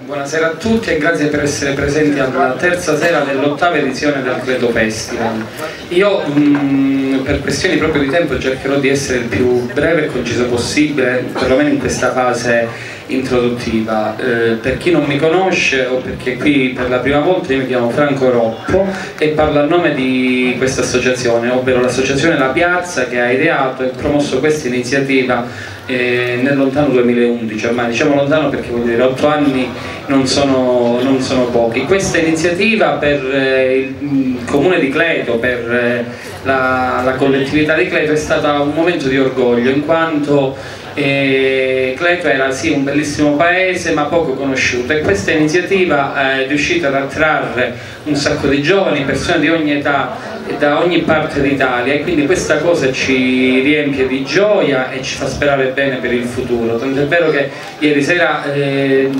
Buonasera a tutti e grazie per essere presenti alla terza sera dell'ottava edizione del Credo Festival. Io mh, per questioni proprio di tempo cercherò di essere il più breve e conciso possibile, perlomeno in questa fase introduttiva. Eh, per chi non mi conosce o perché qui per la prima volta io mi chiamo Franco Roppo e parlo a nome di questa associazione, ovvero l'associazione La Piazza che ha ideato e promosso questa iniziativa eh, nel lontano 2011, ormai diciamo lontano perché vuol dire 8 anni non sono, non sono pochi. Questa iniziativa per eh, il comune di Cleto, per eh, la, la collettività di Cleto è stata un momento di orgoglio in quanto e era sì un bellissimo paese ma poco conosciuto. E questa iniziativa è riuscita ad attrarre un sacco di giovani, persone di ogni età da ogni parte d'Italia e quindi questa cosa ci riempie di gioia e ci fa sperare bene per il futuro. Tant'è vero che ieri sera eh,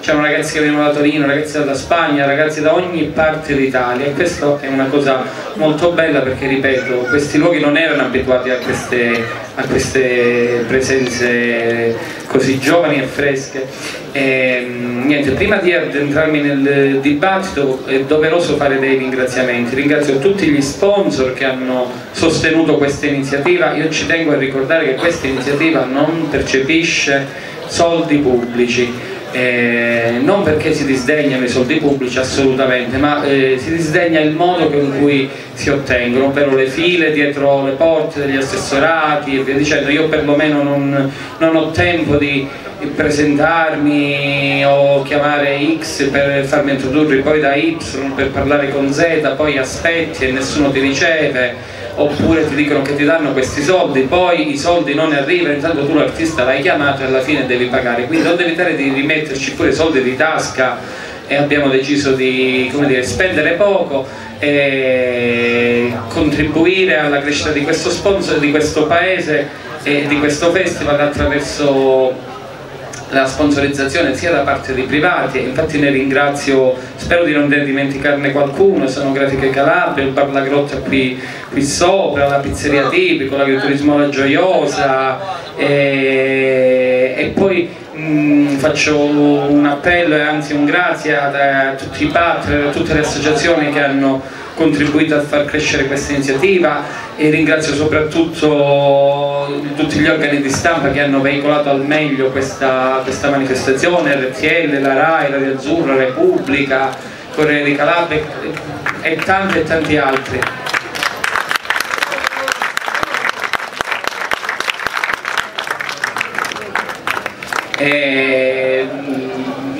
c'erano ragazzi che venivano da Torino, ragazzi da Spagna, ragazzi da ogni parte d'Italia e questa è una cosa molto bella perché ripeto, questi luoghi non erano abituati a queste, a queste presenze così giovani e fresche. E, niente, prima di addentrarmi nel dibattito è doveroso fare dei ringraziamenti. Ringrazio tutti gli sponsor che hanno sostenuto questa iniziativa. Io ci tengo a ricordare che questa iniziativa non percepisce soldi pubblici eh, non perché si disdegnano i soldi pubblici assolutamente, ma eh, si disdegna il modo con cui si ottengono, ovvero le file dietro le porte degli assessorati e via dicendo. Io perlomeno non, non ho tempo di presentarmi o chiamare X per farmi introdurre poi da Y per parlare con Z, poi aspetti e nessuno ti riceve oppure ti dicono che ti danno questi soldi, poi i soldi non arrivano, intanto tu l'artista l'hai chiamato e alla fine devi pagare, quindi non devi evitare di rimetterci pure soldi di tasca e abbiamo deciso di dire, spendere poco e contribuire alla crescita di questo sponsor, di questo paese e di questo festival attraverso la sponsorizzazione sia da parte di privati, infatti ne ringrazio, spero di non dimenticarne qualcuno, sono Grafiche Calabria, il Bar La Grotta qui, qui sopra, la pizzeria Tipico, l'agriturismo La Gioiosa e, e poi mh, faccio un appello e anzi un grazie a, a tutti i partner, a tutte le associazioni che hanno contribuito a far crescere questa iniziativa e ringrazio soprattutto tutti gli organi di stampa che hanno veicolato al meglio questa, questa manifestazione, RTL, la RAI, Radio Azzurra, Repubblica, Corriere di Calabria e tanti e tanti altri. E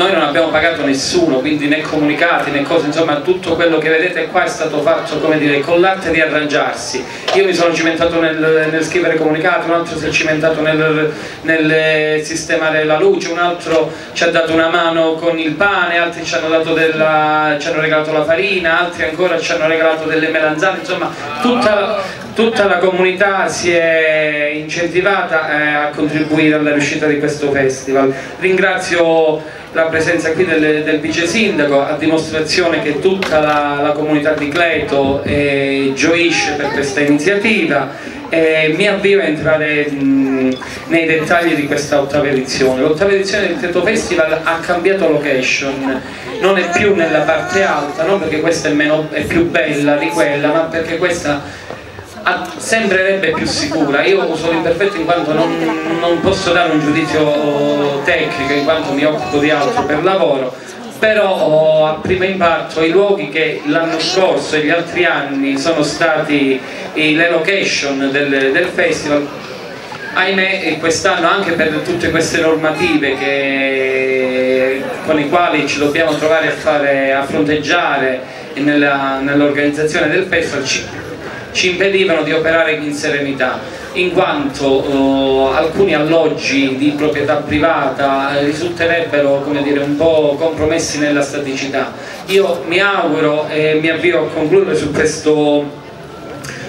noi non abbiamo pagato nessuno, quindi né comunicati né cose, insomma tutto quello che vedete qua è stato fatto come dire con l'arte di arrangiarsi. Io mi sono cimentato nel, nel scrivere comunicati, un altro si è cimentato nel, nel, sistemare la luce, un altro ci ha dato una mano con il pane, altri ci hanno, della, ci hanno regalato la farina, altri ancora ci hanno regalato delle melanzane, insomma tutta, tutta la comunità si è incentivata eh, a contribuire alla riuscita di questo festival. Ringrazio la presenza qui del, del vice sindaco a dimostrazione che tutta la, la comunità di Cleto eh, gioisce per questa iniziativa e mi avvio a entrare mh, nei dettagli di questa ottava edizione. L'ottava edizione del Cleto Festival ha cambiato location, non è più nella parte alta, non perché questa è, meno, è più bella di quella, ma perché questa sembrerebbe più sicura. Io sono imperfetto in quanto non, non posso dare un giudizio tecnico, in quanto mi occupo di altro per lavoro, però a primo impatto i luoghi che l'anno scorso e gli altri anni sono stati le location del, del festival ahimè quest'anno anche per tutte queste normative che, con le quali ci dobbiamo trovare a, fare, a fronteggiare nell'organizzazione nell del festival ci, ci impedivano di operare in serenità in quanto eh, alcuni alloggi di proprietà privata risulterebbero dire, un po' compromessi nella staticità. Io mi auguro e mi avvio a concludere su questo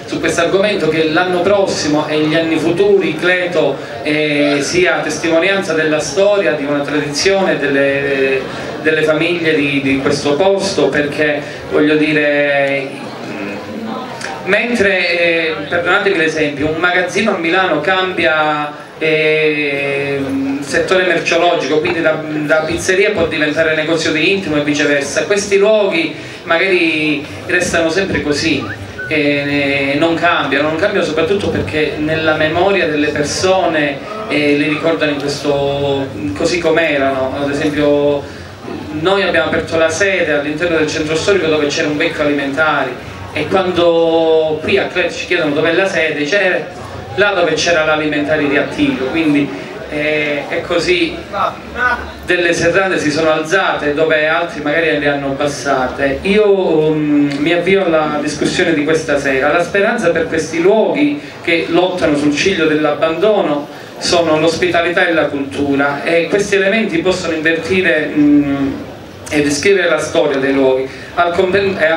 su questo argomento che l'anno prossimo e gli anni futuri Cleto eh, sia testimonianza della storia, di una tradizione delle, delle famiglie di, di questo posto perché voglio dire mentre, eh, perdonatemi l'esempio, un magazzino a Milano cambia eh, settore merceologico, quindi da, da, pizzeria può diventare negozio di intimo e viceversa. Questi luoghi magari restano sempre così, e non cambiano, non cambiano soprattutto perché nella memoria delle persone eh, li ricordano questo così com'erano, ad esempio noi abbiamo aperto la sede all'interno del centro storico dove c'era un becco alimentare e quando qui a Clet ci chiedono dov'è la sede, c'era là dove c'era l'alimentare di Attilio, quindi eh, è così delle serrate si sono alzate dove altri magari le hanno abbassate. Io um, mi avvio alla discussione di questa sera. La speranza per questi luoghi che lottano sul ciglio dell'abbandono sono l'ospitalità e la cultura e questi elementi possono invertire um, e descrivere la storia dei luoghi e al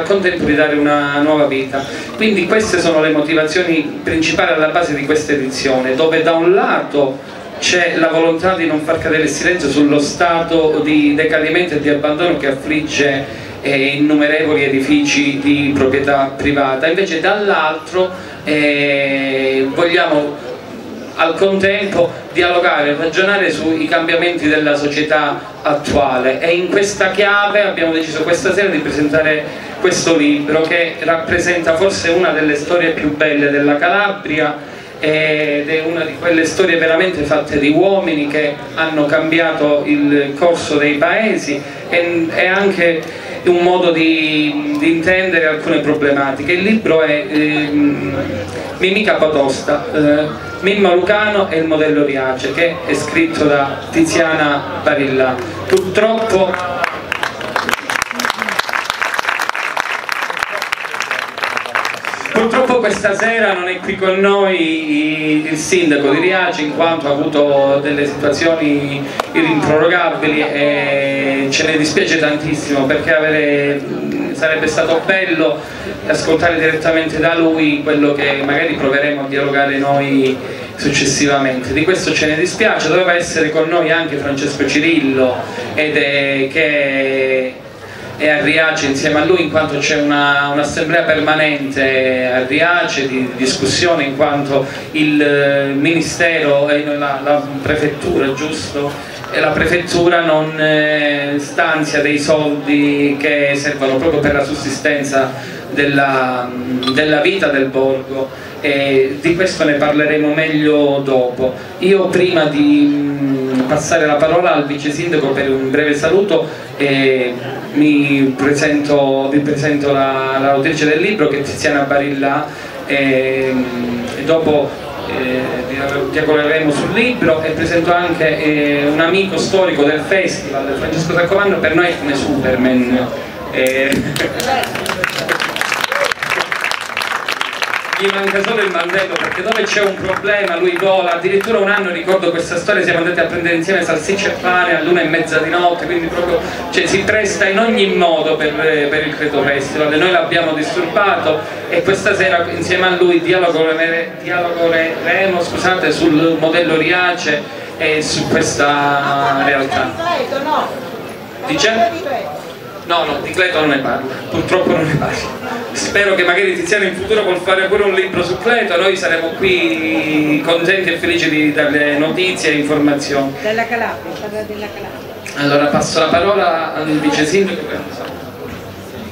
contempo di dare una nuova vita. Quindi queste sono le motivazioni principali alla base di questa edizione, dove da un lato c'è la volontà di non far cadere il silenzio sullo stato di decadimento e di abbandono che affligge eh, innumerevoli edifici di proprietà privata, invece dall'altro eh, vogliamo al contempo dialogare ragionare sui cambiamenti della società attuale e in questa chiave abbiamo deciso questa sera di presentare questo libro che rappresenta forse una delle storie più belle della Calabria ed è una di quelle storie veramente fatte di uomini che hanno cambiato il corso dei paesi e, e anche un modo di, di, intendere alcune problematiche. Il libro è eh, Mimì Capotosta, eh, Mimma Lucano e il modello Riace, che è scritto da Tiziana Barilla. Purtroppo Purtroppo questa sera non è qui con noi il sindaco di Riace in quanto ha avuto delle situazioni irrimprorogabili e ce ne dispiace tantissimo perché avere, sarebbe stato bello ascoltare direttamente da lui quello che magari proveremo a dialogare noi successivamente. Di questo ce ne dispiace, doveva essere con noi anche Francesco Cirillo ed è, che e a Riace insieme a lui in quanto c'è un'assemblea un permanente a Riace di discussione in quanto il eh, ministero e la, la prefettura giusto la prefettura non eh, stanzia dei soldi che servono proprio per la sussistenza della, della vita del borgo e di questo ne parleremo meglio dopo. Io prima di passare la parola al vice sindaco per un breve saluto eh, mi presento, vi presento l'autrice la, del libro che è Tiziana Barilla e, e dopo eh, dialogheremo sul libro e presento anche eh, un amico storico del festival, Francesco Saccomando, per noi è come Superman. Eh, gli manca solo il mandello perché dove c'è un problema lui vola addirittura un anno ricordo questa storia siamo andati a prendere insieme salsicce e pane all'una e mezza di notte quindi proprio cioè, si presta in ogni modo per, per il Credo Festival. E noi l'abbiamo disturbato e questa sera insieme a lui dialogheremo scusate, sul modello Riace e su questa realtà. Dice? No, no, di Cleto non ne parlo, purtroppo non ne parlo. Spero che magari Tiziano in futuro vuol fare pure un libro su Cleto, noi saremo qui contenti e felici di dare notizie e informazioni. Della Calabria, parla della Calabria. Allora passo la parola al vice sindaco.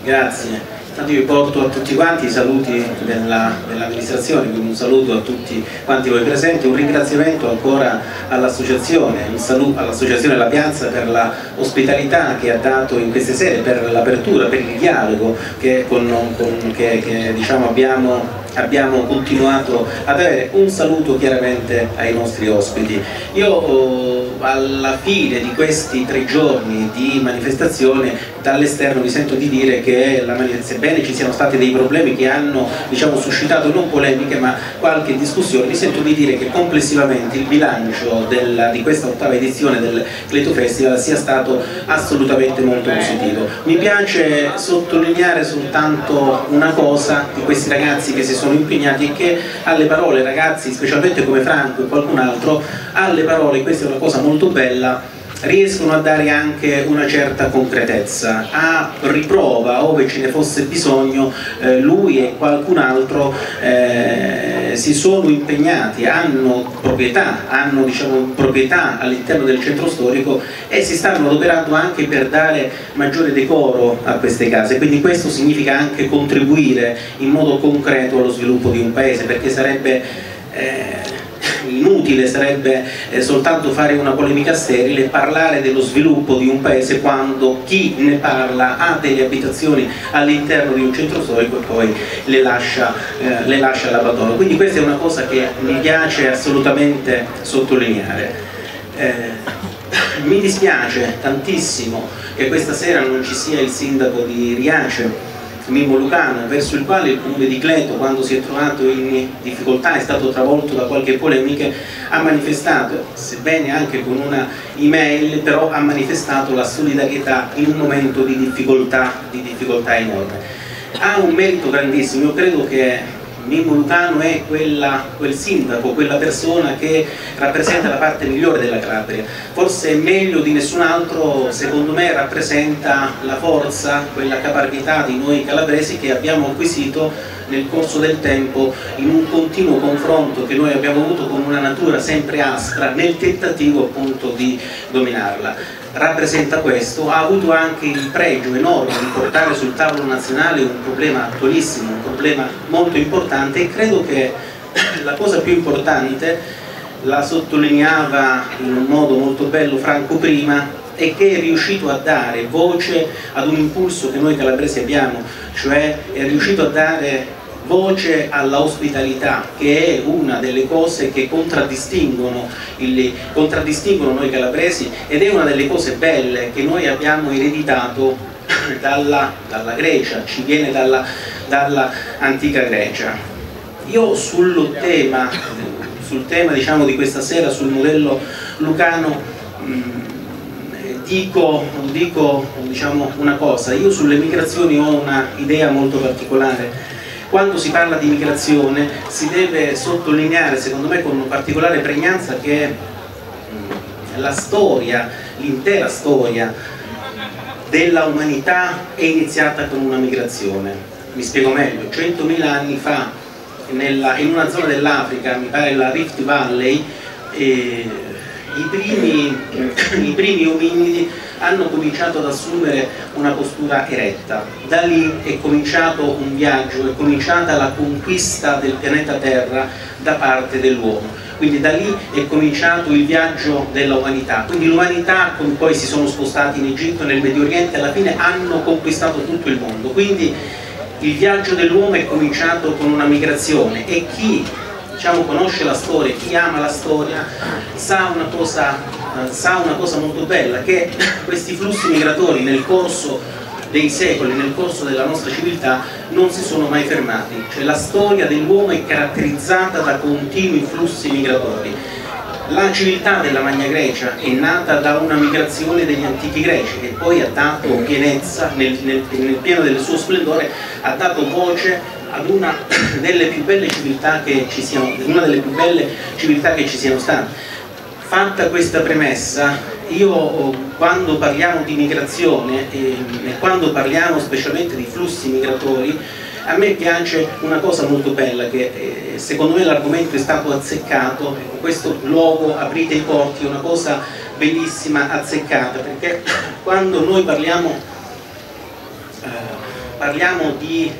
Grazie. Intanto io porto a tutti quanti i saluti dell'amministrazione, quindi un saluto a tutti quanti voi presenti, un ringraziamento ancora all'associazione, all'associazione La Piazza per l'ospitalità che ha dato in queste sere, per l'apertura, per il dialogo che, con, con, che, che diciamo abbiamo abbiamo continuato ad avere un saluto chiaramente ai nostri ospiti. Io oh, alla fine di questi tre giorni di manifestazione dall'esterno mi sento di dire che la, sebbene ci siano stati dei problemi che hanno diciamo, suscitato non polemiche ma qualche discussione, mi sento di dire che complessivamente il bilancio della, di questa ottava edizione del Cleto Festival sia stato assolutamente molto positivo. Mi piace sottolineare soltanto una cosa di questi ragazzi che si sono sono impegnati e che alle parole ragazzi, specialmente come Franco e qualcun altro, alle parole, questa è una cosa molto bella, riescono a dare anche una certa concretezza. A riprova, ove ce ne fosse bisogno, eh, lui e qualcun altro eh, si sono impegnati, hanno proprietà, hanno diciamo, proprietà all'interno del centro storico e si stanno adoperando anche per dare maggiore decoro a queste case, quindi questo significa anche contribuire in modo concreto allo sviluppo di un paese perché sarebbe eh, inutile sarebbe eh, soltanto fare una polemica sterile parlare dello sviluppo di un paese quando chi ne parla ha delle abitazioni all'interno di un centro storico e poi le lascia, eh, le lascia all'abbandono. Quindi questa è una cosa che mi piace assolutamente sottolineare. Eh, mi dispiace tantissimo che questa sera non ci sia il sindaco di Riace Mimmo Lucano, verso il quale il comune di Cleto, quando si è trovato in difficoltà, è stato travolto da qualche polemica, ha manifestato, sebbene anche con una email, però ha manifestato la solidarietà in un momento di difficoltà, di difficoltà enorme. Ha un merito grandissimo, io credo che Lucano è quella, quel sindaco, quella persona che rappresenta la parte migliore della Calabria, forse meglio di nessun altro, secondo me rappresenta la forza, quella caparbietà di noi calabresi che abbiamo acquisito nel corso del tempo in un continuo confronto che noi abbiamo avuto con una natura sempre aspra nel tentativo appunto di dominarla rappresenta questo, ha avuto anche il pregio enorme di portare sul tavolo nazionale un problema attualissimo, un problema molto importante e credo che la cosa più importante la sottolineava in un modo molto bello Franco prima e che è riuscito a dare voce ad un impulso che noi calabresi abbiamo, cioè è riuscito a dare voce alla ospitalità che è una delle cose che contraddistinguono, il, contraddistinguono noi calabresi ed è una delle cose belle che noi abbiamo ereditato dalla, dalla Grecia, ci viene dalla, dalla Grecia. Io sul tema, sul tema diciamo, di questa sera, sul modello lucano, mh, mm, dico, dico diciamo, una cosa, io sulle migrazioni ho una idea molto particolare quando si parla di migrazione si deve sottolineare, secondo me con particolare pregnanza, che mm, la storia, l'intera storia della umanità è iniziata con una migrazione. Mi spiego meglio, 100.000 anni fa nella, in una zona dell'Africa, mi pare la Rift Valley, eh, i, primi, i primi ominidi hanno cominciato ad assumere una postura eretta. Da lì è cominciato un viaggio, è cominciata la conquista del pianeta Terra da parte dell'uomo. Quindi da lì è cominciato il viaggio dell'umanità. Quindi l'umanità, come poi si sono spostati in Egitto, nel Medio Oriente, alla fine hanno conquistato tutto il mondo. Quindi il viaggio dell'uomo è cominciato con una migrazione e chi diciamo, conosce la storia, chi ama la storia, sa una cosa sa una cosa molto bella, che questi flussi migratori nel corso dei secoli, nel corso della nostra civiltà, non si sono mai fermati. Cioè la storia dell'uomo è caratterizzata da continui flussi migratori. La civiltà della Magna Grecia è nata da una migrazione degli antichi greci che poi ha dato pienezza, nel, nel, nel pieno del suo splendore, ha dato voce ad una delle più belle civiltà che ci siano, una delle più belle civiltà che ci siano state. Fatta questa premessa, io quando parliamo di migrazione e, quando parliamo specialmente di flussi migratori, a me piace una cosa molto bella che eh, secondo me l'argomento è stato azzeccato, questo logo aprite i porti è una cosa bellissima azzeccata perché quando noi parliamo, eh, parliamo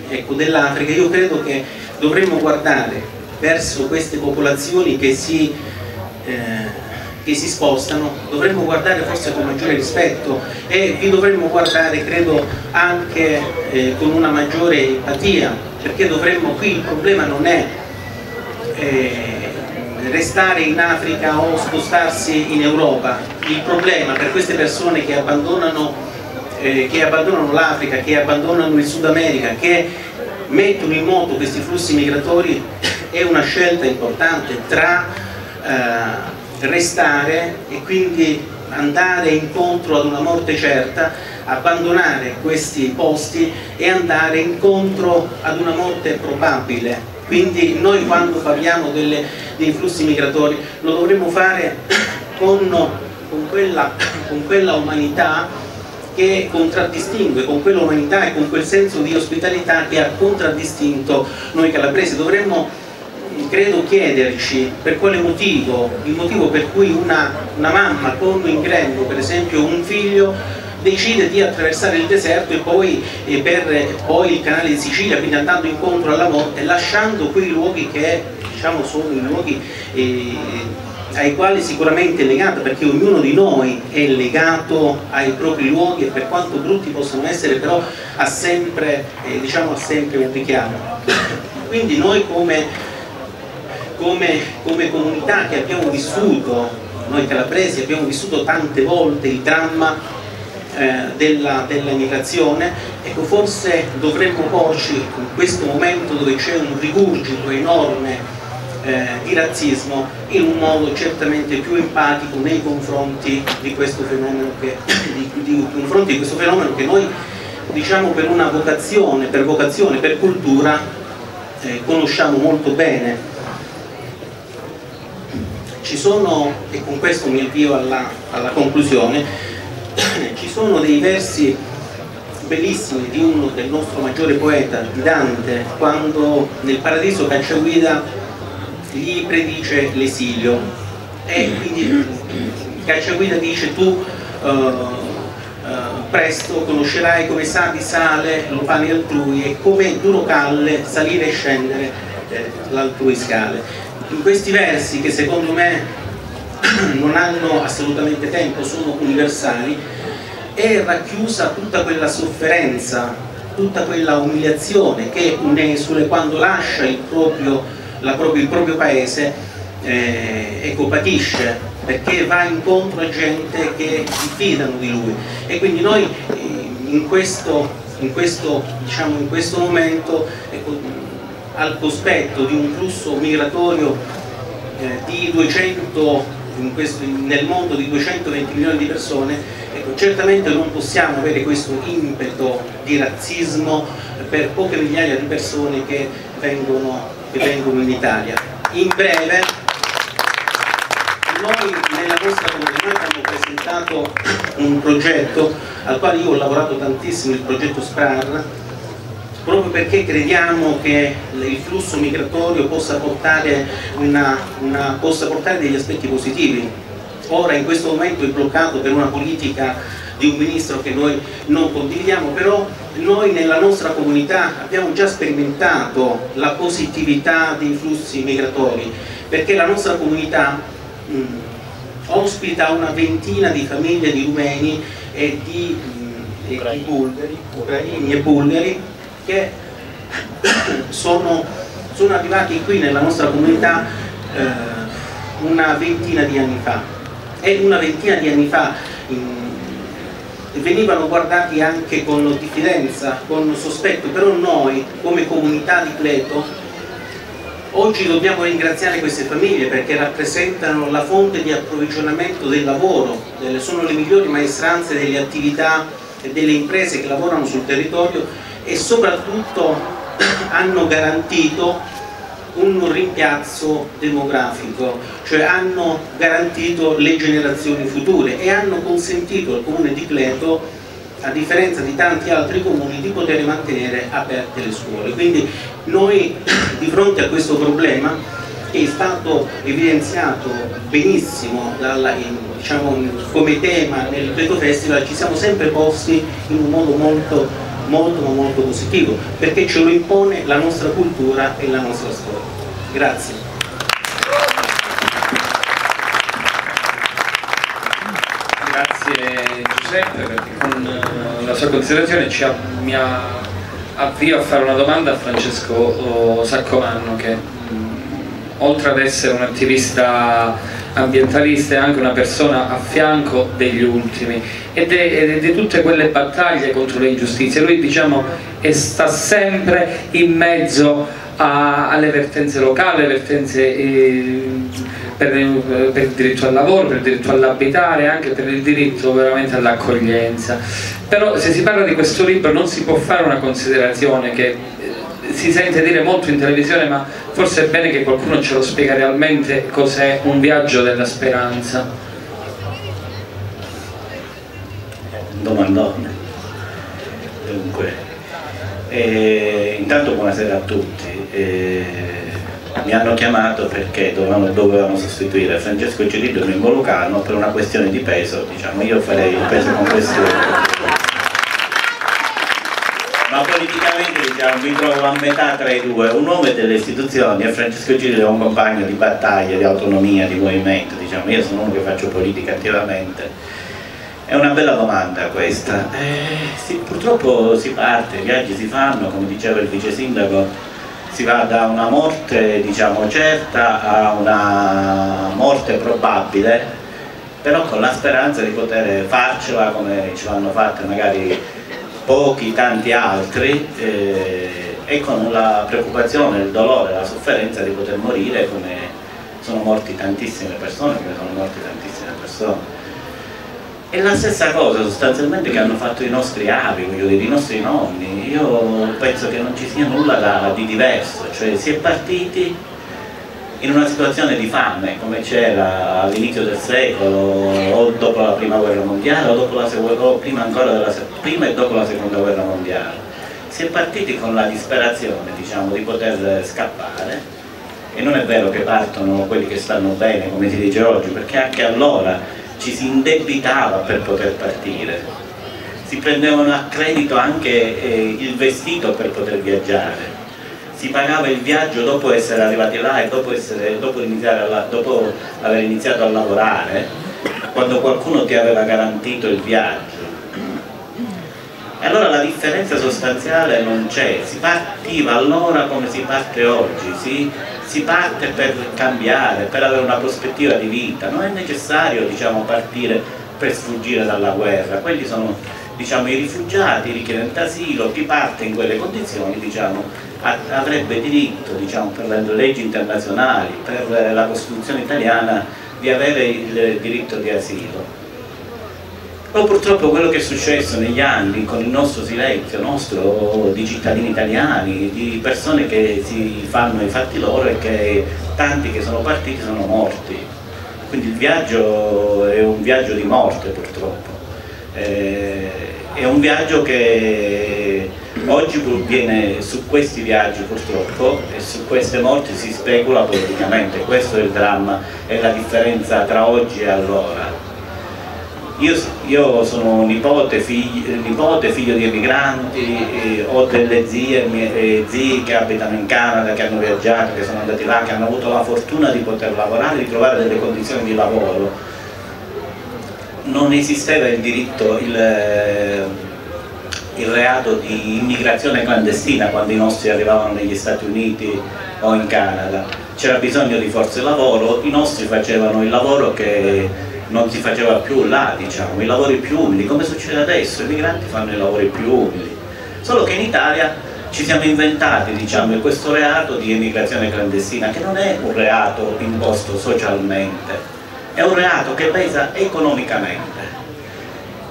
ecco, dell'Africa io credo che dovremmo guardare verso queste popolazioni che si eh, che si spostano, dovremmo guardare forse con maggiore rispetto e vi dovremmo guardare credo anche eh, con una maggiore empatia, perché dovremmo qui, il problema non è eh, restare in Africa o spostarsi in Europa, il problema per queste persone che abbandonano, eh, abbandonano l'Africa, che abbandonano il Sud America, che mettono in moto questi flussi migratori è una scelta importante tra eh, restare e quindi andare incontro ad una morte certa, abbandonare questi posti e andare incontro ad una morte probabile. Quindi noi quando parliamo delle, dei flussi migratori lo dovremmo fare con, con, quella, con quella umanità che contraddistingue, con quella umanità e con quel senso di ospitalità che ha contraddistinto noi calabresi. Dovremmo credo chiederci per quale motivo, il motivo per cui una, una mamma con in grembo per esempio un figlio decide di attraversare il deserto e poi, e per, poi il canale di Sicilia, quindi andando incontro alla morte, lasciando quei luoghi che diciamo, sono i luoghi eh, ai quali sicuramente è legato, perché ognuno di noi è legato ai propri luoghi e per quanto brutti possano essere, però ha sempre, eh, diciamo, ha sempre un richiamo. Quindi noi come, come, come comunità che abbiamo vissuto, noi calabresi abbiamo vissuto tante volte il dramma eh, della, dell'immigrazione, ecco forse dovremmo porci in questo momento dove c'è un rigurgito enorme eh, di razzismo in un modo certamente più empatico nei confronti di questo fenomeno che, di, di, di questo fenomeno che noi diciamo per una vocazione, per vocazione, per cultura eh, conosciamo molto bene. Ci sono, e con questo mi avvio alla, alla conclusione, ci sono dei versi bellissimi di uno del nostro maggiore poeta, di Dante, quando nel Paradiso Cacciaguida gli predice l'esilio e quindi Cacciaguida dice tu uh, uh, presto conoscerai come sa di sale lo pane altrui e come duro calle salire e scendere eh, l'altrui scale. In questi versi che secondo me non hanno assolutamente tempo, sono universali, è racchiusa tutta quella sofferenza, tutta quella umiliazione che un esule quando lascia il proprio, proprio, il proprio paese eh, ecco, patisce perché va incontro a gente che diffidano di lui. E quindi noi in questo, in questo, diciamo, in questo momento ecco, al cospetto di un flusso migratorio eh, di 200 questo, nel mondo di 220 milioni di persone, ecco, certamente non possiamo avere questo impeto di razzismo per poche migliaia di persone che vengono, che vengono in Italia. In breve, noi nella nostra comunità abbiamo presentato un progetto al quale io ho lavorato tantissimo, il progetto SPRAR, proprio perché crediamo che il flusso migratorio possa portare, una, una, possa portare degli aspetti positivi. Ora in questo momento è bloccato per una politica di un ministro che noi non condividiamo, però noi nella nostra comunità abbiamo già sperimentato la positività dei flussi migratori, perché la nostra comunità mh, ospita una ventina di famiglie di rumeni e di, mh, e di bulgari, ucraini e bulgari che sono, sono arrivati qui nella nostra comunità eh, una ventina di anni fa. E una ventina di anni fa in, venivano guardati anche con diffidenza, con sospetto, però noi come comunità di Pleto oggi dobbiamo ringraziare queste famiglie perché rappresentano la fonte di approvvigionamento del lavoro, sono le migliori maestranze delle attività e delle imprese che lavorano sul territorio e soprattutto hanno garantito un rimpiazzo demografico, cioè hanno garantito le generazioni future e hanno consentito al comune di Cleto, a differenza di tanti altri comuni, di poter mantenere aperte le scuole. Quindi noi di fronte a questo problema che è stato evidenziato benissimo dalla, diciamo, come tema nel Cleto Festival, ci siamo sempre posti in un modo molto molto ma molto positivo perché ce lo impone la nostra cultura e la nostra storia. Grazie. Grazie Giuseppe perché con eh, la sua considerazione ci ha, mi ha, avvio a fare una domanda a Francesco oh, Saccomanno che oltre ad essere un attivista ambientalista è anche una persona a fianco degli ultimi è, di tutte quelle battaglie contro le ingiustizie lui diciamo sta sempre in mezzo a, alle vertenze locali, alle vertenze eh, per, per, il diritto al lavoro, per il diritto all'abitare, anche per il diritto veramente all'accoglienza. Però se si parla di questo libro non si può fare una considerazione che si sente dire molto in televisione ma forse è bene che qualcuno ce lo spiega realmente cos'è un viaggio della speranza. Domandone. Dunque eh, intanto buonasera a tutti. Eh, mi hanno chiamato perché dovevano, dovevano sostituire Francesco Cirillo in Involucano per una questione di peso, diciamo. Io farei il peso con questi ma diciamo, mi trovo a metà tra i due, un uomo delle istituzioni e Francesco Cirillo è un compagno di battaglia, di autonomia, di movimento, diciamo, io sono uno che faccio politica attivamente. È una bella domanda questa, eh, sì, purtroppo si parte, i viaggi si fanno, come diceva il vice sindaco, si va da una morte diciamo, certa a una morte probabile, però con la speranza di poter farcela come ci vanno fatte magari pochi, tanti altri eh, e con la preoccupazione, il dolore, la sofferenza di poter morire come sono morti tantissime persone, come sono morti tantissime persone. È la stessa cosa sostanzialmente che hanno fatto i nostri avi, voglio dire, i nostri nonni. Io penso che non ci sia nulla da, di diverso, cioè si è partiti in una situazione di fame come c'era all'inizio del secolo o dopo la prima guerra mondiale o, dopo la, o prima, della, prima e dopo la seconda guerra mondiale. Si è partiti con la disperazione diciamo, di poter scappare e non è vero che partono quelli che stanno bene come si dice oggi perché anche allora ci si indebitava per poter partire. Si prendevano a credito anche eh, il vestito per poter viaggiare si pagava il viaggio dopo essere arrivati là e dopo, essere, dopo, a, dopo aver iniziato a lavorare, quando qualcuno ti aveva garantito il viaggio. E allora la differenza sostanziale non c'è, si partiva allora come si parte oggi, si, si, parte per cambiare, per avere una prospettiva di vita, non è necessario diciamo, partire per sfuggire dalla guerra, quelli sono diciamo, i rifugiati, i richiedenti asilo, chi parte in quelle condizioni diciamo, avrebbe diritto, diciamo, per le leggi internazionali, per la Costituzione italiana, di avere il diritto di asilo. Però purtroppo quello che è successo negli anni con il nostro silenzio, nostro di cittadini italiani, di persone che si fanno i fatti loro e che tanti che sono partiti sono morti. Quindi il viaggio è un viaggio di morte purtroppo. Eh, è un viaggio che Oggi viene su questi viaggi purtroppo e su queste morti si specula politicamente, questo è il dramma e la differenza tra oggi e allora. Io, io sono nipote figlio, nipote, figlio di emigranti, ho delle zie, eh, zii che abitano in Canada, che hanno viaggiato, che sono andati là, che hanno avuto la fortuna di poter lavorare, di trovare delle condizioni di lavoro. Non esisteva il diritto, il, il reato di immigrazione clandestina quando i nostri arrivavano negli Stati Uniti o in Canada. C'era bisogno di forze lavoro, i nostri facevano il lavoro che non si faceva più là, diciamo, i lavori più umili, come succede adesso, i migranti fanno i lavori più umili. Solo che in Italia ci siamo inventati diciamo, questo reato di immigrazione clandestina, che non è un reato imposto socialmente, è un reato che pesa economicamente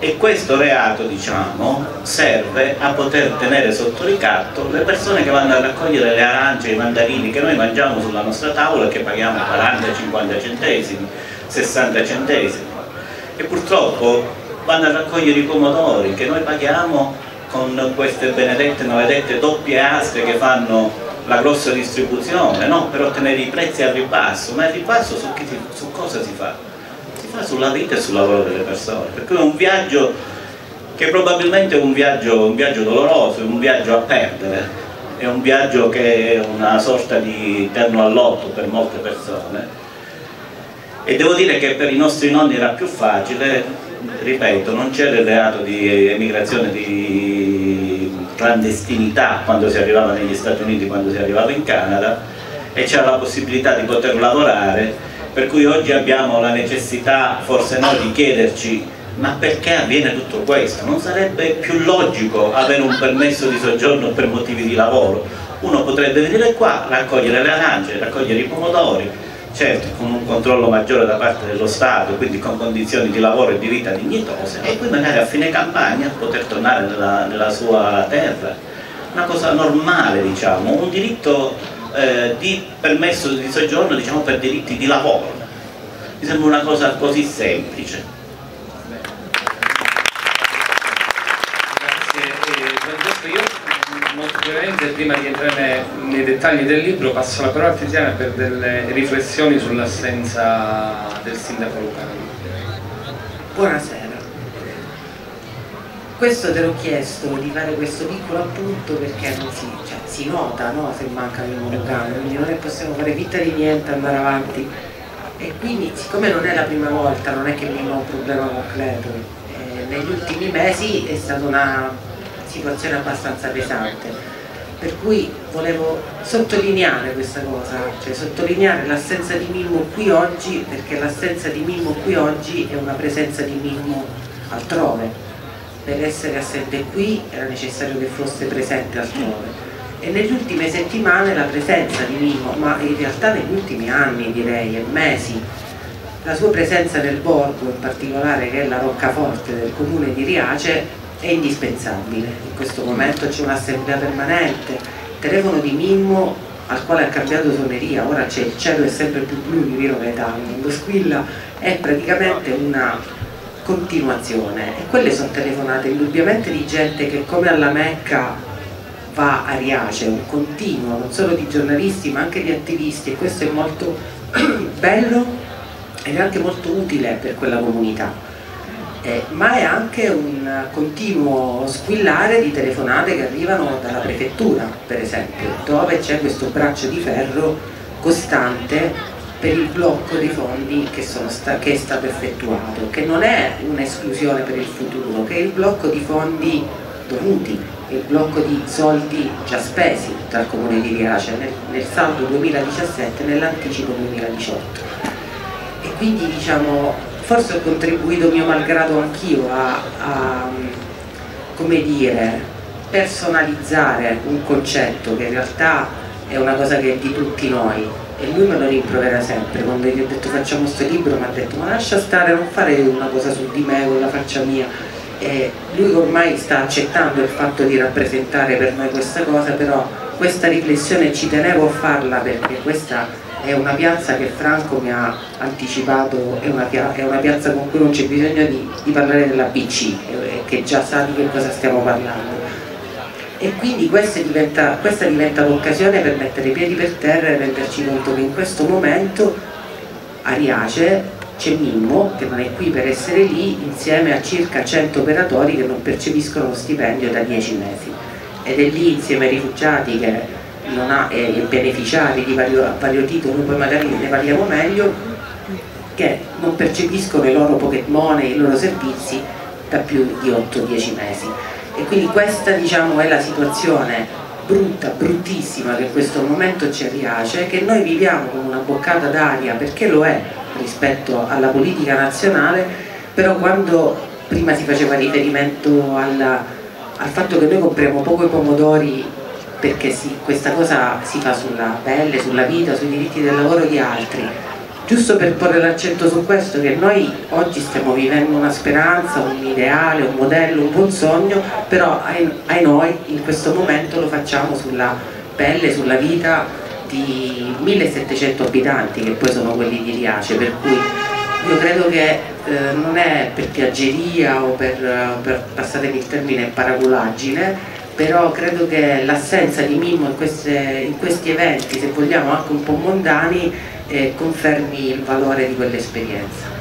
e questo reato diciamo, serve a poter tenere sotto ricatto le persone che vanno a raccogliere le arance e i mandarini che noi mangiamo sulla nostra tavola e che paghiamo 40-50 centesimi, 60 centesimi e purtroppo vanno a raccogliere i pomodori che noi paghiamo con queste benedette, maledette doppie aste che fanno la grossa distribuzione no? per ottenere i prezzi al ribasso, ma il ribasso su, si, su cosa si fa? Ma sulla vita e sul lavoro delle persone, per cui è un viaggio che probabilmente è un viaggio, un viaggio doloroso, è un viaggio a perdere, è un viaggio che è una sorta di terno all'otto per molte persone. E devo dire che per i nostri nonni era più facile, ripeto, non c'era il reato di emigrazione di clandestinità quando si arrivava negli Stati Uniti, quando si arrivava in Canada e c'era la possibilità di poter lavorare per cui oggi abbiamo la necessità forse noi di chiederci ma perché avviene tutto questo? Non sarebbe più logico avere un permesso di soggiorno per motivi di lavoro? Uno potrebbe venire qua, raccogliere le arance, raccogliere i pomodori, certo con un controllo maggiore da parte dello Stato, quindi con condizioni di lavoro e di vita dignitose, e poi magari a fine campagna poter tornare nella, nella sua terra. Una cosa normale, diciamo, un diritto eh, di permesso di soggiorno diciamo, per diritti di lavoro. Mi sembra una cosa così semplice. Grazie. Eh, Francesco, io molto brevemente, prima di entrare nei dettagli del libro, passo la parola a Tiziana per delle riflessioni sull'assenza del sindaco Lucano. Buonasera. Questo te l'ho chiesto di fare questo piccolo appunto perché non si, si nota no, se manca il Lucano, quindi non è possiamo fare finta di niente, andare avanti. E quindi siccome non è la prima volta, non è che mi ho un problema concreto, eh, negli ultimi mesi è stata una situazione abbastanza pesante. Per cui volevo sottolineare questa cosa, cioè sottolineare l'assenza di Mimmo qui oggi perché l'assenza di Mimmo qui oggi è una presenza di Mimmo altrove. Per essere assente qui era necessario che fosse presente altrove e nelle ultime settimane la presenza di Mimmo, ma in realtà negli ultimi anni direi e mesi, la sua presenza nel borgo in particolare che è la roccaforte del comune di Riace è indispensabile. In questo momento c'è un'assemblea permanente, il telefono di Mimmo al quale ha cambiato suoneria, ora c'è il cielo è sempre più blu di Vino Gaetano, quando squilla è praticamente una continuazione e quelle sono telefonate indubbiamente di gente che come alla Mecca va a Riace, un continuo, non solo di giornalisti ma anche di attivisti e questo è molto bello ed è anche molto utile per quella comunità. Eh, ma è anche un continuo squillare di telefonate che arrivano dalla prefettura, per esempio, dove c'è questo braccio di ferro costante per il blocco dei fondi che, sta, che è stato effettuato, che non è un'esclusione per il futuro, che è il blocco di fondi dovuti, il blocco di soldi già spesi dal Comune di Riace nel, nel saldo 2017 e nell'anticipo 2018. E quindi diciamo forse ho contribuito mio malgrado anch'io a, a, come dire, personalizzare un concetto che in realtà è una cosa che è di tutti noi e lui me lo rimprovera sempre, quando gli ho detto facciamo questo libro mi ha detto ma lascia stare, non fare una cosa su di me con la faccia mia e lui ormai sta accettando il fatto di rappresentare per noi questa cosa, però questa riflessione ci tenevo a farla perché questa è una piazza che Franco mi ha anticipato, è una, è una piazza con cui non c'è bisogno di, di, parlare della BC, eh, che già sa di che cosa stiamo parlando. E quindi questa diventa, diventa l'occasione per mettere i piedi per terra e renderci conto che in questo momento a Riace c'è Mimmo che non è qui per essere lì insieme a circa 100 operatori che non percepiscono lo stipendio da 10 mesi ed è lì insieme ai rifugiati che non ha eh, beneficiari di vario, vario titolo, poi magari ne parliamo meglio, che non percepiscono i loro pocket money, i loro servizi da più di 8-10 mesi. E quindi questa diciamo, è la situazione brutta, bruttissima che in questo momento ci riace, che noi viviamo con una boccata d'aria perché lo è rispetto alla politica nazionale, però quando prima si faceva riferimento alla, al fatto che noi compriamo poco i pomodori perché sì, questa cosa si fa sulla pelle, sulla vita, sui diritti del lavoro di altri. Giusto per porre l'accento su questo, che noi oggi stiamo vivendo una speranza, un ideale, un modello, un buon sogno, però ai, ai noi in questo momento lo facciamo sulla pelle, sulla vita di 1700 abitanti che poi sono quelli di Riace, per cui io credo che eh, non è per piaggeria o per, per passatemi il termine paraculaggine, però credo che l'assenza di Mimmo in, queste, in, questi eventi, se vogliamo anche un po' mondani, eh, confermi il valore di quell'esperienza.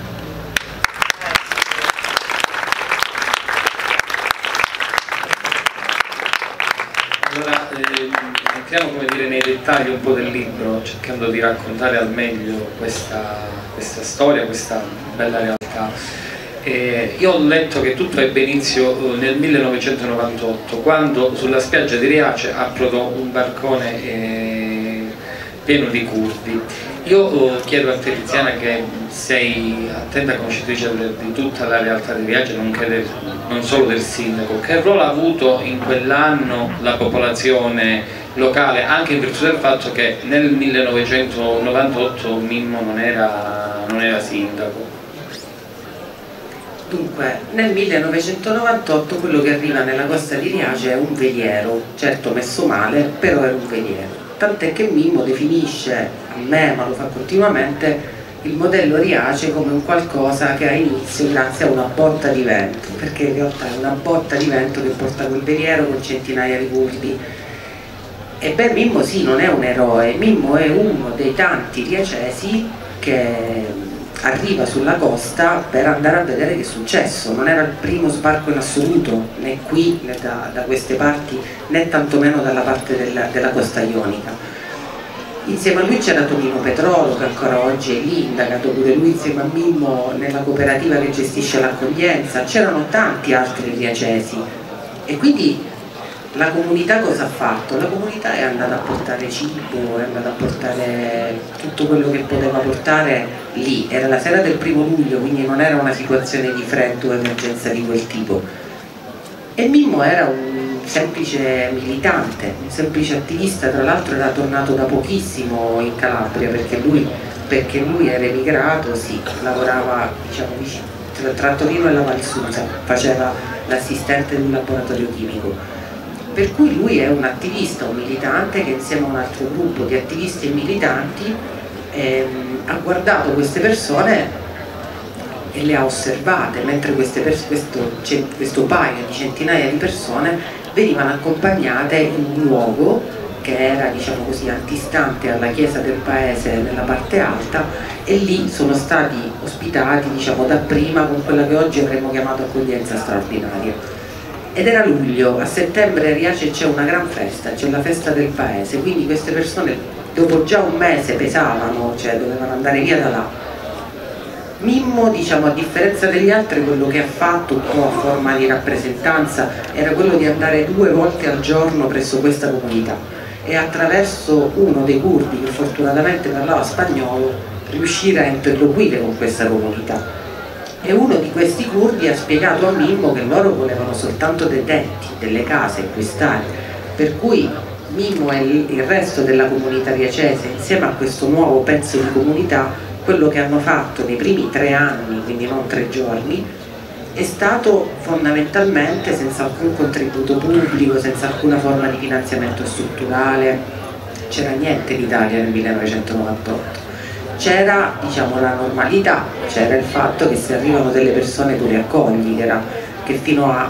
Allora, eh, entriamo dire, nei dettagli un po' del libro, cercando di raccontare al meglio questa, questa storia, questa bella realtà. Eh, io ho letto che tutto ebbe inizio eh, nel 1998 quando sulla spiaggia di Riace approdò un barcone eh, pieno di curdi. Io eh, chiedo a te Tiziana che sei attenta conoscitrice di tutta la realtà di Riace, nonché del, non solo del sindaco, che ruolo ha avuto in quell'anno la popolazione locale anche in virtù del fatto che nel 1998 Mimmo non era, non era sindaco? Dunque, nel 1998 quello che arriva nella costa di Riace è un veliero, certo messo male, però è un veliero. Tant'è che Mimmo definisce a me, ma lo fa continuamente, il modello Riace come un qualcosa che ha inizio grazie a una botta di vento, perché in realtà è una botta di vento che porta quel veliero con centinaia di curdi. E beh, Mimmo sì, non è un eroe, Mimmo è uno dei tanti riacesi che arriva sulla costa per andare a vedere che è successo, non era il primo sbarco in assoluto, né qui né da, da queste parti, né tantomeno dalla parte della, della costa ionica. Insieme a lui c'era Tonino Petrolo che ancora oggi è lì, indagato pure lui insieme a Mimmo nella cooperativa che gestisce l'accoglienza, c'erano tanti altri riacesi e quindi la comunità cosa ha fatto? La comunità è andata a portare cibo, è andata a portare tutto quello che poteva portare lì, era la sera del primo luglio quindi non era una situazione di freddo o emergenza di quel tipo e Mimmo era un semplice militante, un semplice attivista, tra l'altro era tornato da pochissimo in Calabria perché lui, perché lui era emigrato, sì, lavorava diciamo, vicino, tra Torino e la Valsusa, faceva l'assistente di un laboratorio chimico. Per cui lui è un attivista, un militante che insieme a un altro gruppo di attivisti e militanti ehm, ha guardato queste persone e le ha osservate, mentre questo, questo paio di centinaia di persone venivano accompagnate in un luogo che era diciamo così antistante alla chiesa del paese nella parte alta e lì sono stati ospitati diciamo dapprima con quella che oggi avremmo chiamato accoglienza straordinaria ed era luglio, a settembre a Riace c'è una gran festa, c'è la festa del paese quindi queste persone dopo già un mese pesavano, cioè dovevano andare via da là Mimmo, diciamo, a differenza degli altri, quello che ha fatto un po' a forma di rappresentanza era quello di andare due volte al giorno presso questa comunità e attraverso uno dei curdi che fortunatamente parlava spagnolo riuscire a interloquire con questa comunità. E uno di questi curdi ha spiegato a Mimmo che loro volevano soltanto dei tetti, delle case quest'area, per cui Mimmo e il resto della comunità riacese insieme a questo nuovo pezzo di comunità quello che hanno fatto nei primi tre anni, quindi non tre giorni, è stato fondamentalmente senza alcun contributo pubblico, senza alcuna forma di finanziamento strutturale, c'era niente in Italia nel 1998 c'era diciamo, la normalità, c'era il fatto che se arrivano delle persone tu le accogli, che, fino a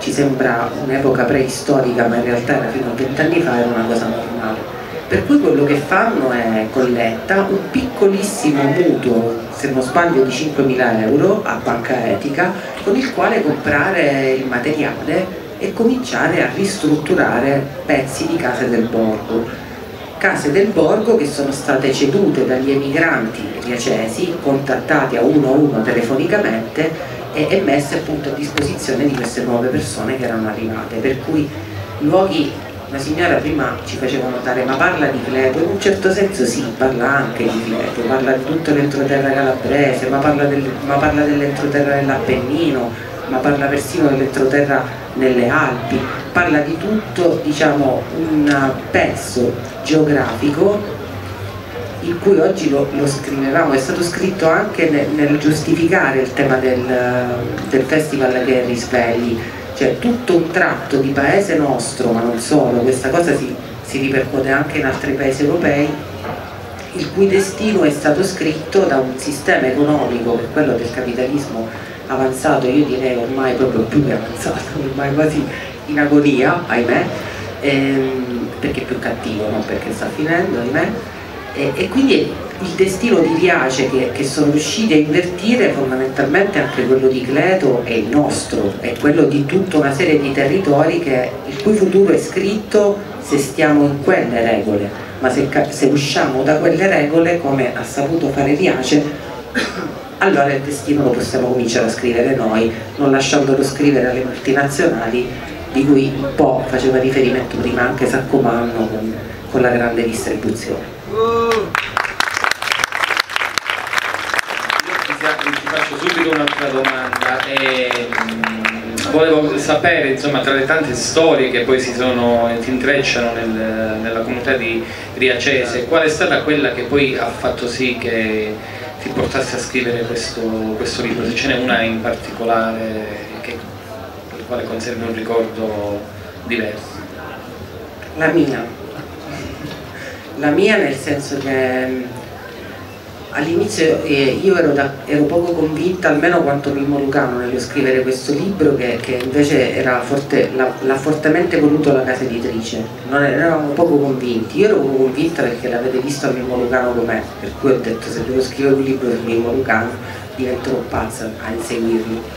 ci sembra un'epoca preistorica ma in realtà era fino a vent'anni fa era una cosa normale per cui quello che fanno è colletta un piccolissimo mutuo, se non sbaglio di 5.000 euro a banca etica, con il quale comprare il materiale e cominciare a ristrutturare pezzi di case del borgo. Case del borgo che sono state cedute dagli emigranti riacesi, contattati a uno a uno telefonicamente e, e messe appunto a disposizione di queste nuove persone che erano arrivate. Per cui luoghi la signora prima ci faceva notare ma parla di Cleto, in un certo senso sì, parla anche di Cleto, parla di tutto l'entroterra calabrese, ma parla, del, dell'entroterra dell'Appennino, ma parla persino dell'entroterra nelle Alpi, parla di tutto diciamo, un pezzo geografico in cui oggi lo, lo, scrivevamo, è stato scritto anche nel, nel giustificare il tema del, del festival che Risvegli cioè tutto un tratto di paese nostro, ma non solo, questa cosa si, si ripercuote anche in altri paesi europei, il cui destino è stato scritto da un sistema economico che è quello del capitalismo avanzato, io direi ormai proprio più che avanzato, ormai quasi in agonia, ahimè, ehm, perché è più cattivo, non perché sta finendo, ahimè, e, e quindi il destino di Riace che, che, sono riusciti a invertire fondamentalmente anche quello di Cleto è il nostro, è quello di tutta una serie di territori che, il cui futuro è scritto se stiamo in quelle regole, ma se, se usciamo da quelle regole come ha saputo fare Riace allora il destino lo possiamo cominciare a scrivere noi, non lasciandolo scrivere alle multinazionali di cui un po' faceva riferimento prima anche Saccomanno con, con la grande distribuzione. faccio subito un'altra domanda. E, mm, volevo sapere, insomma, tra le tante storie che poi si, sono, si intrecciano nel, nella comunità di Riacese, qual è stata quella che poi ha fatto sì che ti portasse a scrivere questo, questo libro? Se ce n'è una in particolare quale conservi un ricordo diverso? La mia. La mia nel senso che all'inizio eh, io ero, da, ero, poco convinta, almeno quanto Mimmo Lucano nello scrivere questo libro, che, che invece forte, l'ha fortemente voluto la casa editrice. Non eravamo poco convinti. Io ero poco convinta perché l'avete visto a Mimmo Lucano com'è, per cui ho detto se devo scrivere un libro su Mimmo Lucano diventerò pazza a inseguirlo.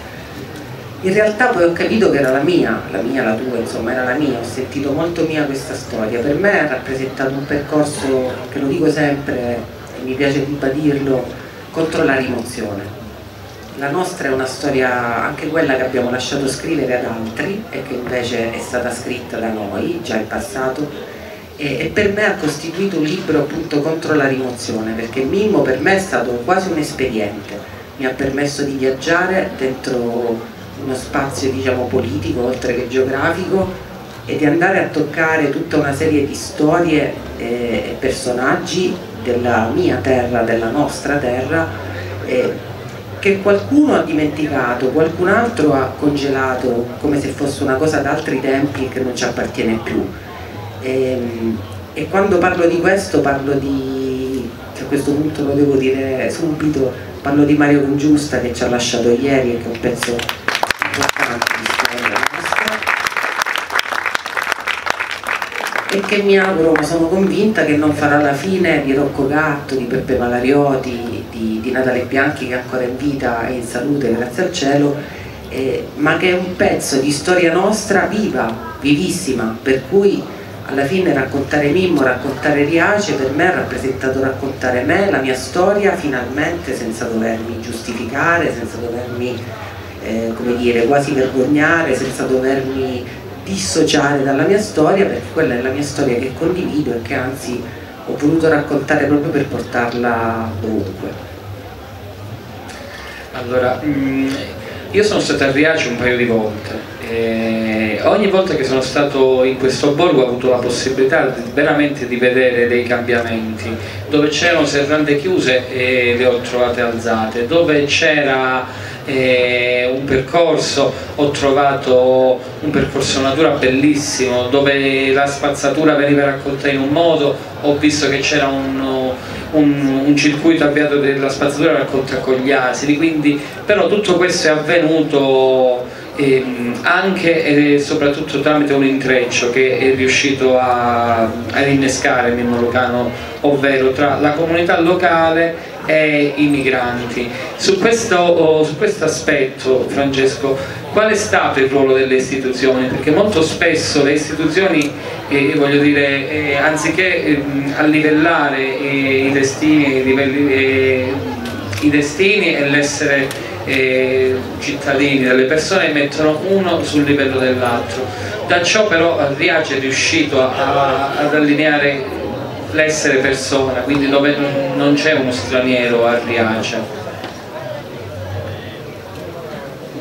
In realtà poi ho capito che era la mia, la mia, la tua, insomma, era la mia, ho sentito molto mia questa storia. Per me ha rappresentato un percorso, che lo dico sempre, mi piace ribadirlo, contro la rimozione. La nostra è una storia, anche quella che abbiamo lasciato scrivere ad altri e che invece è stata scritta da noi già in passato e, e per me ha costituito un libro appunto contro la rimozione perché Mimmo per me è stato quasi un espediente, mi ha permesso di viaggiare dentro uno spazio diciamo politico oltre che geografico e di andare a toccare tutta una serie di storie e personaggi della mia terra, della nostra terra, eh, che qualcuno ha dimenticato, qualcun altro ha congelato come se fosse una cosa d'altri tempi che non ci appartiene più. E, ehm, e quando parlo di questo parlo di, a questo punto lo devo dire subito, parlo di Mario Congiusta che ci ha lasciato ieri e che è un pezzo e che mi auguro, ma sono convinta che non farà la fine di Rocco Gatto, di Peppe Malarioti, di, di Natale Bianchi che è ancora in vita e in salute grazie al cielo, eh, ma che è un pezzo di storia nostra viva, vivissima, per cui alla fine raccontare Mimmo, raccontare Riace per me ha rappresentato raccontare me, la mia storia finalmente senza dovermi giustificare, senza dovermi eh, come dire, quasi vergognare, senza dovermi dissociare dalla mia storia perché quella è la mia storia che condivido e che anzi ho voluto raccontare proprio per portarla dovunque. Allora, mm, io sono stato a Riace un paio di volte e ogni volta che sono stato in questo borgo ho avuto la possibilità di, veramente di vedere dei cambiamenti dove c'erano serrande chiuse e le ho trovate alzate dove c'era eh, un percorso, ho trovato un percorso natura bellissimo dove la spazzatura veniva raccolta in un modo, ho visto che c'era un, un, un, circuito avviato della spazzatura raccolta con gli asili, quindi però tutto questo è avvenuto anche e soprattutto tramite un intreccio che è riuscito a, ad innescare Mimmo Lucano, ovvero tra la comunità locale e i migranti. Su questo, su questo aspetto, Francesco, qual è stato il ruolo delle istituzioni? Perché molto spesso le istituzioni, eh, voglio dire, eh, anziché eh, allivellare i destini, livelli, eh, i destini e l'essere eh, cittadini delle persone mettono uno sul livello dell'altro. Da ciò però Riace è riuscito a, ad allineare l'essere persona, quindi dove non c'è uno straniero a Riace.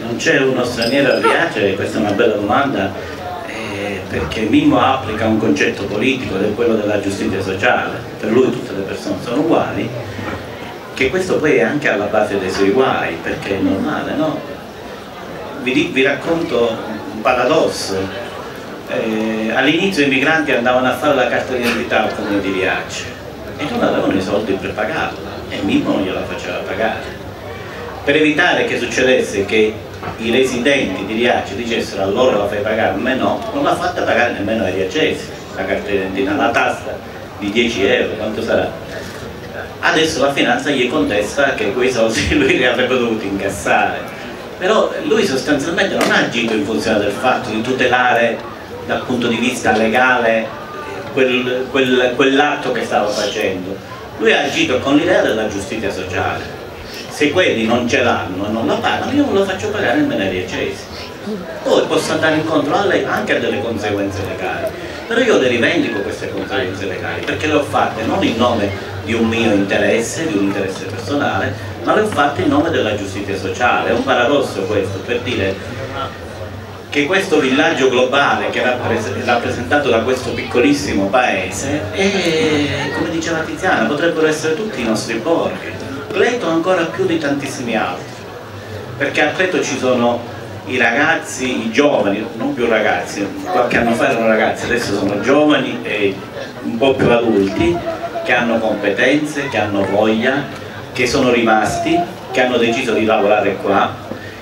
Non c'è uno straniero a Riace? Questa è una bella domanda, eh, perché Mimmo applica un concetto politico, che è quello della giustizia sociale, per lui tutte le persone sono uguali, che questo poi è anche alla base dei suoi guai, perché è normale, no? Vi, vi racconto un paradosso, eh, all'inizio i migranti andavano a fare la carta d'identità al comune di Riace e non avevano i soldi per pagarla e Mimmo gliela faceva pagare. Per evitare che succedesse che i residenti di Riace dicessero a loro la fai pagare, a me no, non l'ha fatta pagare nemmeno ai riacesi, la carta d'identità, la tassa di 10 euro, quanto sarà? Adesso la finanza gli contesta che quei soldi lui li avrebbe dovuti incassare, però lui sostanzialmente non ha agito in funzione del fatto di tutelare dal punto di vista legale quel, quel, quell'atto che stava facendo. Lui ha agito con l'idea della giustizia sociale. Se quelli non ce l'hanno e non la pagano, io non lo faccio pagare nemmeno ai diecesi. Poi posso andare incontro a lei anche a delle conseguenze legali, però io le rivendico queste conseguenze legali perché le ho fatte non in nome di un mio interesse, di un interesse personale, ma le ho fatte in nome della giustizia sociale. È un paradosso questo per dire che questo villaggio globale che è rappresentato da questo piccolissimo paese è, come diceva Tiziana, potrebbero essere tutti i nostri borghi, Pleto ancora più di tantissimi altri, perché a Pleto ci sono i ragazzi, i giovani, non più ragazzi, qualche anno fa erano ragazzi, adesso sono giovani e un po' più adulti, che hanno competenze, che hanno voglia che sono rimasti, che hanno deciso di lavorare qua,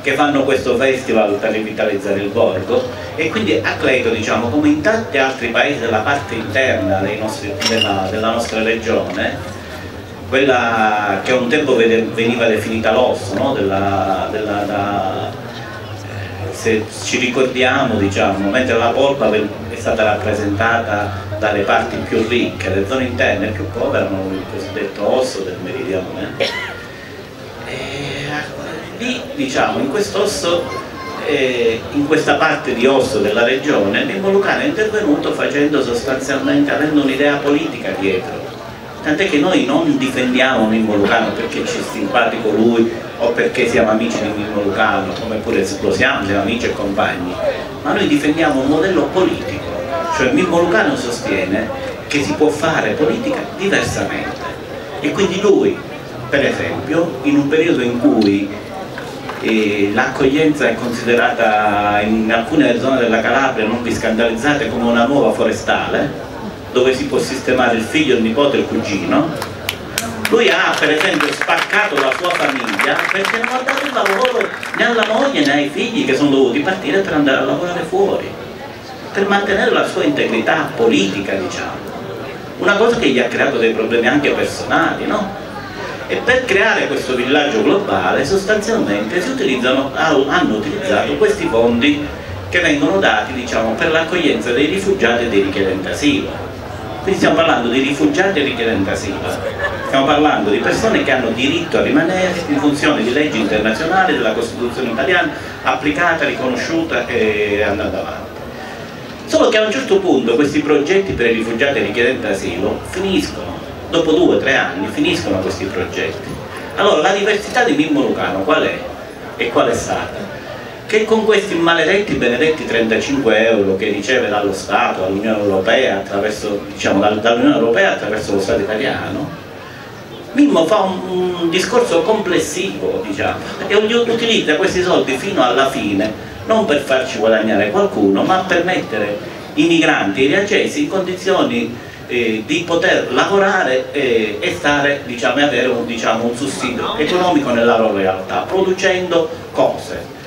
che fanno questo festival per rivitalizzare il borgo e quindi a Cleto diciamo come in tanti altri paesi della parte interna nostri, della, della, nostra regione quella che un tempo veniva definita l'osso no? della, della, se ci ricordiamo diciamo, mentre la polpa è stata rappresentata dalle parti più ricche, le zone interne più povere erano il cosiddetto osso del meridione. Lì diciamo in quest'osso eh, in questa parte di osso della regione l'Involucano è intervenuto facendo sostanzialmente avendo un'idea politica dietro. Tant'è che noi non difendiamo un Involucano perché ci è simpatico lui o perché siamo amici di un Involucano come pure lo siamo, siamo amici e compagni. Ma noi difendiamo un modello politico cioè Involucano sostiene che si può fare politica diversamente. E quindi lui per esempio in un periodo in cui l'accoglienza è considerata in alcune zone della Calabria, non vi scandalizzate, come una nuova forestale dove si può sistemare il figlio, il nipote e il cugino lui ha per esempio spaccato la sua famiglia perché non ha dato il lavoro né alla moglie né ai figli che sono dovuti partire per andare a lavorare fuori per mantenere la sua integrità politica diciamo una cosa che gli ha creato dei problemi anche personali no? e per creare questo villaggio globale sostanzialmente hanno utilizzato questi fondi che vengono dati diciamo, per l'accoglienza dei rifugiati e dei richiedenti asilo. Quindi stiamo parlando di rifugiati e richiedenti asilo, stiamo parlando di persone che hanno diritto a rimanere in funzione di leggi internazionali, della Costituzione italiana, applicata, riconosciuta e andando avanti. Solo che a un certo punto questi progetti per i rifugiati e richiedenti asilo finiscono dopo due o tre anni finiscono questi progetti. Allora la diversità di Mimmo Lucano qual è? E qual è stata? Che con questi maledetti benedetti 35 euro che riceve dallo Stato, dall'Unione Europea, diciamo, dall'Unione Europea attraverso lo Stato italiano, Mimmo fa un, un discorso complessivo diciamo, e utilizza questi soldi fino alla fine, non per farci guadagnare qualcuno, ma per mettere i migranti e i riacesi in condizioni eh, di poter lavorare eh, e stare, diciamo, avere un, diciamo, un sussidio economico nella loro realtà, producendo cose.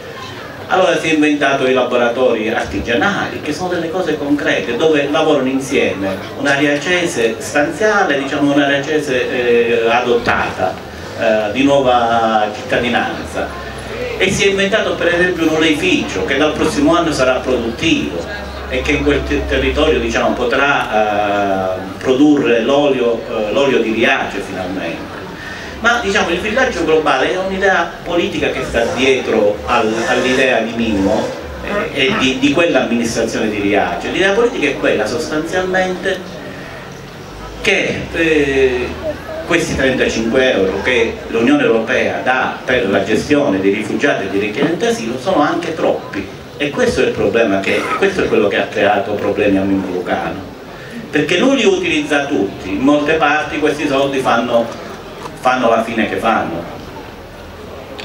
Allora si è inventato i laboratori artigianali, che sono delle cose concrete, dove lavorano insieme un'area acese stanziale, diciamo un'area acese eh, adottata, eh, di nuova cittadinanza. E si è inventato per esempio un oleificio che dal prossimo anno sarà produttivo, e che in quel territorio diciamo, potrà eh, produrre l'olio eh, di Riace finalmente. Ma diciamo, il villaggio globale è un'idea politica che sta dietro al, all'idea di Mimmo eh, e di, di quell'amministrazione di Riace. L'idea politica è quella sostanzialmente che eh, questi 35 euro che l'Unione Europea dà per la gestione dei rifugiati e dei richiedenti asilo sono anche troppi e questo è il problema che, questo è quello che ha creato problemi a Mimmo Lucano. Perché lui li utilizza tutti, in molte parti questi soldi fanno, fanno la fine che fanno.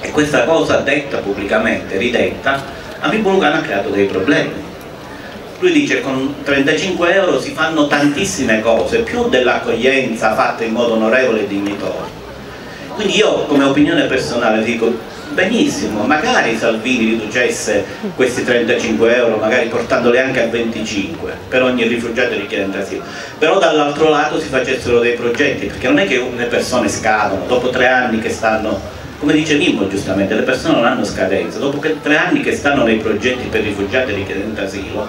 E questa cosa detta pubblicamente, ridetta, a Mimmo Lucano ha creato dei problemi. Lui dice con 35 euro si fanno tantissime cose, più dell'accoglienza fatta in modo onorevole e dignitoso. Quindi io come opinione personale dico benissimo, magari Salvini riducesse questi 35 euro, magari portandoli anche a 25 per ogni rifugiato richiedente asilo, però dall'altro lato si facessero dei progetti, perché non è che le persone scadono, dopo tre anni che stanno, come dice Mimmo giustamente, le persone non hanno scadenza, dopo tre anni che stanno nei progetti per rifugiati richiedenti asilo,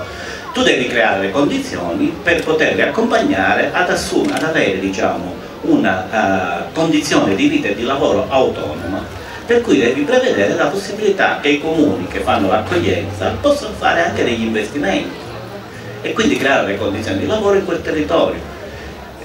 tu devi creare le condizioni per poterli accompagnare ad assumere, ad avere diciamo, una uh, condizione di vita e di lavoro autonoma per cui devi prevedere la possibilità che i comuni che fanno l'accoglienza possano fare anche degli investimenti e quindi creare le condizioni di lavoro in quel territorio.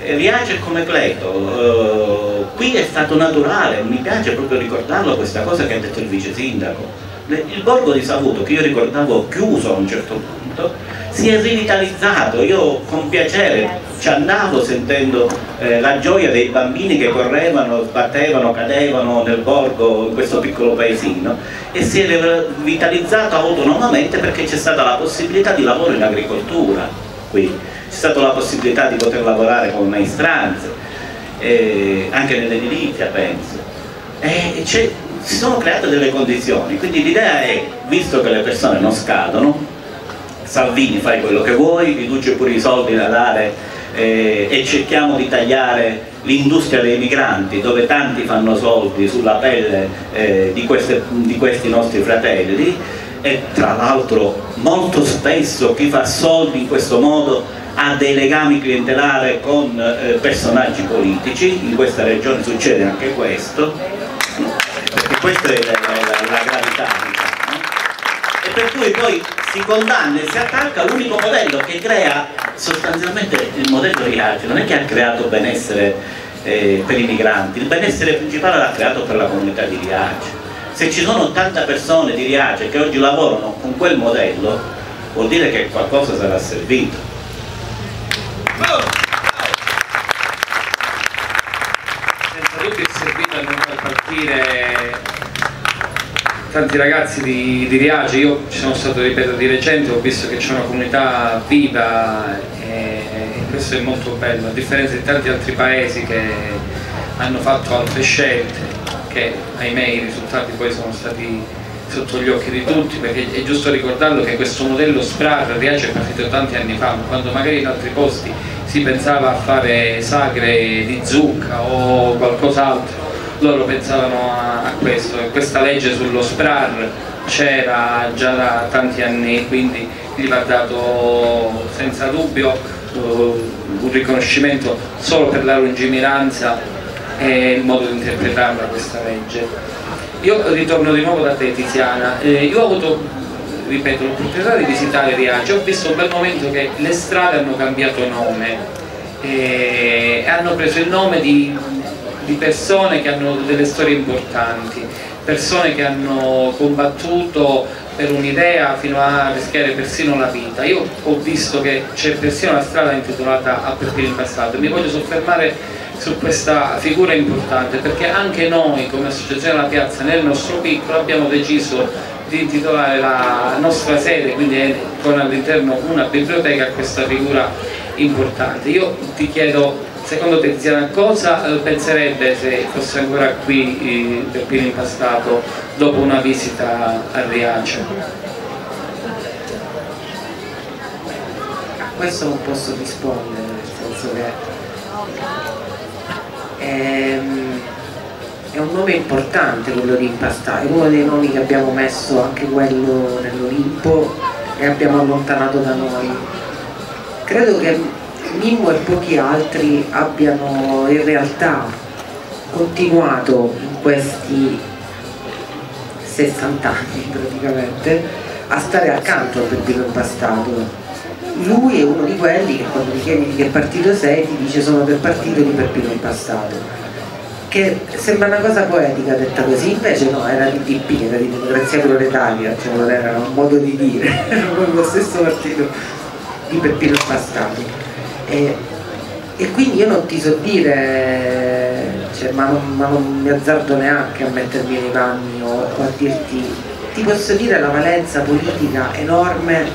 Riace come Cleto, eh, qui è stato naturale, mi piace proprio ricordarlo questa cosa che ha detto il vice sindaco. Il borgo di Savuto, che io ricordavo chiuso a un certo punto, si è rivitalizzato, io con piacere ci andavo sentendo eh, la gioia dei bambini che correvano, sbattevano, cadevano nel borgo in questo piccolo paesino e si è rivitalizzato autonomamente perché c'è stata la possibilità di lavoro in agricoltura qui, c'è stata la possibilità di poter lavorare con maestranze, eh, anche nell'edilizia penso. E si sono create delle condizioni, quindi l'idea è, visto che le persone non scadono, Salvini fai quello che vuoi, riduce pure i soldi da dare eh, e cerchiamo di tagliare l'industria dei migranti dove tanti fanno soldi sulla pelle eh, di, queste, di questi nostri fratelli e tra l'altro molto spesso chi fa soldi in questo modo ha dei legami clientelari con eh, personaggi politici, in questa regione succede anche questo, questa è la, la, la gravità. Diciamo. E per cui poi si condanna e si attacca l'unico modello che crea sostanzialmente il modello Riace, non è che ha creato benessere eh, per i migranti, il benessere principale l'ha creato per la comunità di Riace. Se ci sono 80 persone di Riace che oggi lavorano con quel modello, vuol dire che qualcosa sarà servito. Senza dubbio è servito a non far partire tanti ragazzi di, di Riace, io ci sono stato, ripeto, di recente, ho visto che c'è una comunità viva e, e questo è molto bello, a differenza di tanti altri paesi che hanno fatto altre scelte, che ahimè i risultati poi sono stati sotto gli occhi di tutti, perché è giusto ricordarlo che questo modello SPRAR Riace è partito tanti anni fa, quando magari in altri posti si pensava a fare sagre di zucca o qualcos'altro, loro pensavano a, a questo e questa legge sullo SPRAR c'era già da tanti anni, quindi gli va dato senza dubbio uh, un riconoscimento solo per la lungimiranza e il modo di interpretarla questa legge. Io ritorno di nuovo da te Tiziana, eh, io ho avuto, ripeto, l'opportunità di visitare Riace, ho visto un bel momento che le strade hanno cambiato nome. E hanno preso il nome di, di persone che hanno delle storie importanti, persone che hanno combattuto per un'idea fino a rischiare persino la vita. Io ho visto che c'è persino una strada intitolata a Peppino Impastato e mi voglio soffermare su questa figura importante perché anche noi come associazione della piazza nel nostro piccolo abbiamo deciso di intitolare la nostra sede, quindi con all'interno una biblioteca a questa figura importante. Io ti chiedo, secondo te Tiziana, cosa penserebbe se fosse ancora qui eh, Peppino Impastato dopo una visita a Riace? A questo non posso rispondere, nel senso che Ehm, è un nome importante quello di Impastà, è uno dei nomi che abbiamo messo anche quello nell'Olimpo e abbiamo allontanato da noi. Credo che Mimmo e pochi altri abbiano in realtà continuato in questi 60 anni praticamente a stare accanto a Peppino Impastato lui è uno di quelli che quando gli chiedi di che partito sei ti dice sono del partito di Peppino Impastato che sembra una cosa poetica detta così invece no, era di DP, era di democrazia proletaria cioè non era un modo di dire era lo stesso partito di Peppino Impastato e, e quindi io non ti so dire cioè, ma, non, ma, non, mi azzardo neanche a mettermi nei panni o, o a dirti ti posso dire la valenza politica enorme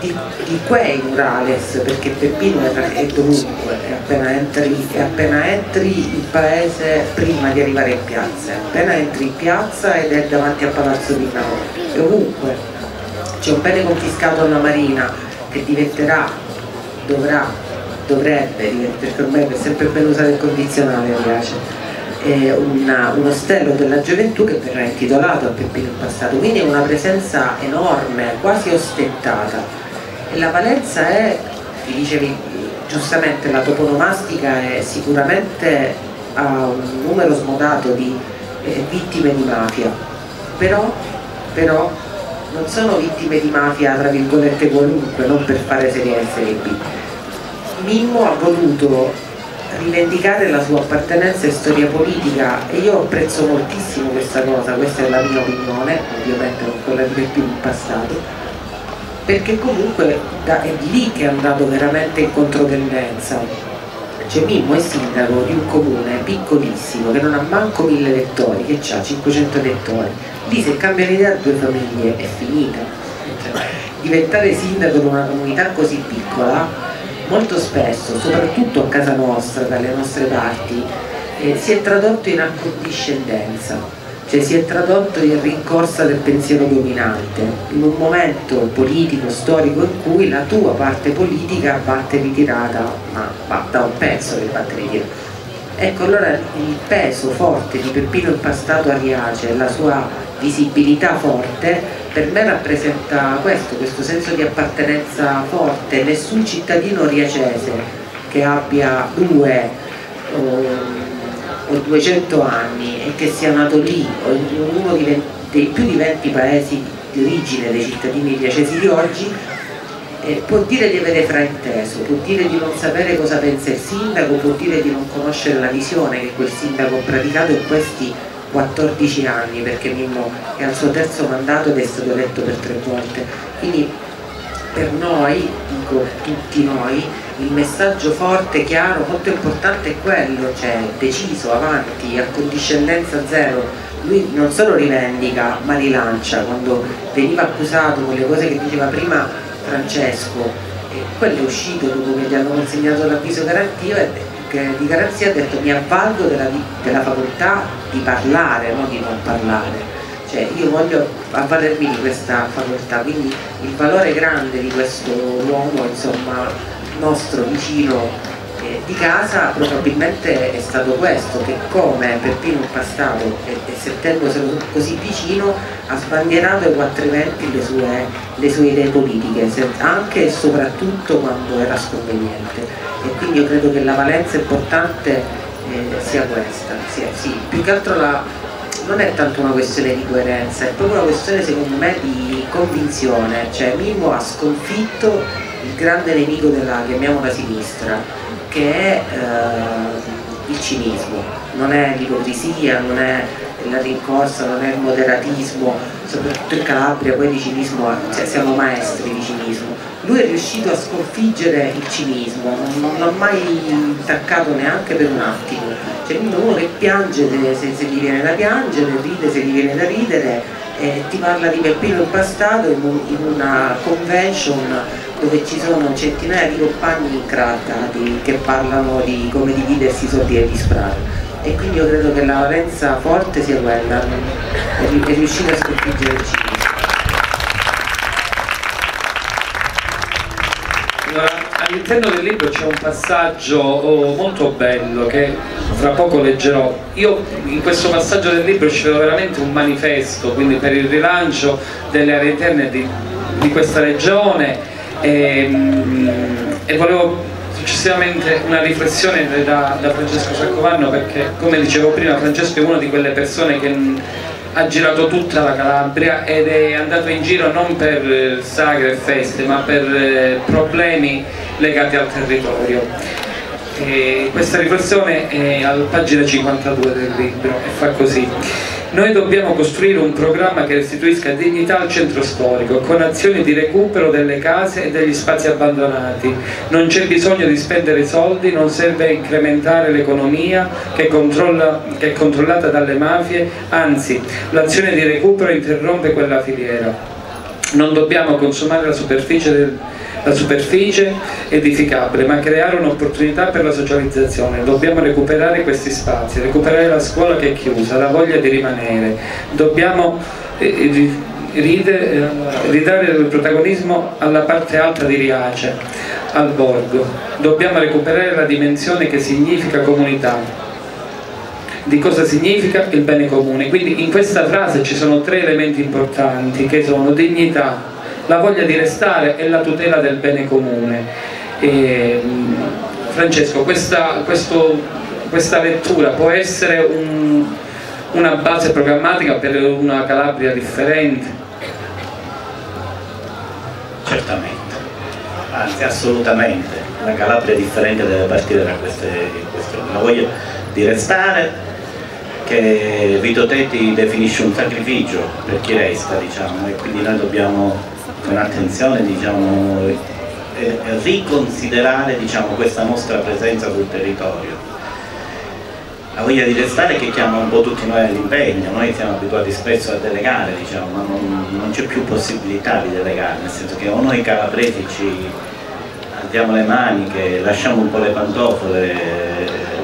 di, di quei murales perché Peppino è, è dovunque è appena, entri, è appena entri in paese prima di arrivare in piazza è appena entri in piazza ed è davanti a Palazzo di Nao è ovunque. C'è un bene confiscato alla Marina che diventerà dovrà dovrebbe perché ormai è sempre bello usare il condizionale mi piace una, un ostello della gioventù che verrà intitolato a Peppino in passato, quindi è una presenza enorme, quasi ostentata. E la valenza è, ti dicevi giustamente, la toponomastica è sicuramente ha un numero smodato di eh, vittime di mafia, però, però non sono vittime di mafia tra virgolette qualunque, non per fare serie A serie B. Mimmo ha voluto rivendicare la sua appartenenza e storia politica e io apprezzo moltissimo questa cosa, questa è la mia opinione, ovviamente non quella di Peppino in passato, perché comunque è lì che è andato veramente in controtendenza cioè Mimmo è sindaco di un comune piccolissimo che non ha manco mille elettori che ha 500 elettori lì se cambiano idea due famiglie è finita diventare sindaco di una comunità così piccola molto spesso, soprattutto a casa nostra, dalle nostre parti eh, si è tradotto in accondiscendenza, cioè si è tradotto in rincorsa del pensiero dominante, in un momento politico, storico in cui la tua parte politica batte ritirata, ma da un pezzo che batte ritirata. Ecco allora il peso forte di Peppino Impastato Ariace, la sua visibilità forte, per me rappresenta questo, questo senso di appartenenza forte. Nessun cittadino riacese che abbia due o, o 200 anni e che sia nato lì o in uno dei più di 20 paesi di origine dei cittadini riacesi di oggi eh, può dire di avere frainteso, può dire di non sapere cosa pensa il sindaco, può dire di non conoscere la visione che quel sindaco ha praticato in questi 14 anni perché Mimmo è al suo terzo mandato ed è stato eletto per tre volte. Quindi per noi, dico tutti noi il messaggio forte, chiaro, molto importante è quello cioè deciso, avanti, a condiscendenza zero. Lui non solo rivendica ma rilancia. Quando veniva accusato con le cose che diceva prima Francesco quello è uscito dopo che gli hanno consegnato l'avviso di garanzia ha detto mi avvalgo della, della facoltà di parlare, non di non parlare. Cioè io voglio avvalermi di questa facoltà, quindi il valore grande di questo uomo, insomma, nostro vicino di casa probabilmente è stato questo, che come Peppino Impastato e, e sentendoselo così vicino ha sbandierato ai quattro eventi le sue, le sue idee politiche, anche e soprattutto quando era sconveniente. E quindi io credo che la valenza importante eh, sia questa, sia, sì, più che altro la, non è tanto una questione di coerenza, è proprio una questione secondo me di convinzione, cioè Mimmo ha sconfitto il grande nemico della, chiamiamola sinistra, che è eh, il cinismo, non è l'ipocrisia, non è la rincorsa, non è il moderatismo, soprattutto in Calabria poi di cinismo, cioè siamo maestri di cinismo. Lui è riuscito a sconfiggere il cinismo, non, l'ha mai intaccato neanche per un attimo. Cioè uno che piange se, se, gli viene da piangere, ride se gli viene da ridere, eh, ti parla di Peppino impastato in, un, in una convention dove ci sono centinaia di compagni incrattati che parlano di come dividersi i soldi e disperare e quindi io credo che la valenza forte sia quella è riuscire a sconfiggere il cinismo all'interno del libro c'è un passaggio oh, molto bello che fra poco leggerò. Io in questo passaggio del libro ci veramente un manifesto quindi per il rilancio delle aree interne di, di questa regione. E, mm, e volevo successivamente una riflessione da, da Francesco Saccovanno perché come dicevo prima Francesco è una di quelle persone che ha girato tutta la Calabria ed è andato in giro non per eh, sagre e feste ma per eh, problemi legati al territorio. E questa riflessione è alla pagina 52 del libro e fa così. Noi dobbiamo costruire un programma che restituisca dignità al centro storico, con azioni di recupero delle case e degli spazi abbandonati. Non c'è bisogno di spendere soldi, non serve incrementare l'economia che, che, è controllata dalle mafie, anzi l'azione di recupero interrompe quella filiera. Non dobbiamo consumare la superficie del la superficie edificabile, ma creare un'opportunità per la socializzazione. Dobbiamo recuperare questi spazi, recuperare la scuola che è chiusa, la voglia di rimanere. Dobbiamo eh, eh, ridare il protagonismo alla parte alta di Riace, al borgo. Dobbiamo recuperare la dimensione che significa comunità, di cosa significa il bene comune. Quindi in questa frase ci sono tre elementi importanti che sono dignità, la voglia di restare e la tutela del bene comune. E, Francesco, questa, questo, questa, lettura può essere un, una base programmatica per una Calabria differente? Certamente, anzi assolutamente, una Calabria differente deve partire da queste questioni. La voglia di restare, che Vito Tetti definisce un sacrificio per chi resta, diciamo, e quindi noi dobbiamo con attenzione diciamo, riconsiderare diciamo, questa nostra presenza sul territorio. La voglia di restare che chiama un po' tutti noi all'impegno, noi siamo abituati spesso a delegare, diciamo, ma non, non c'è più possibilità di delegare, nel senso che o noi calabresi ci alziamo le maniche, lasciamo un po' le pantofole,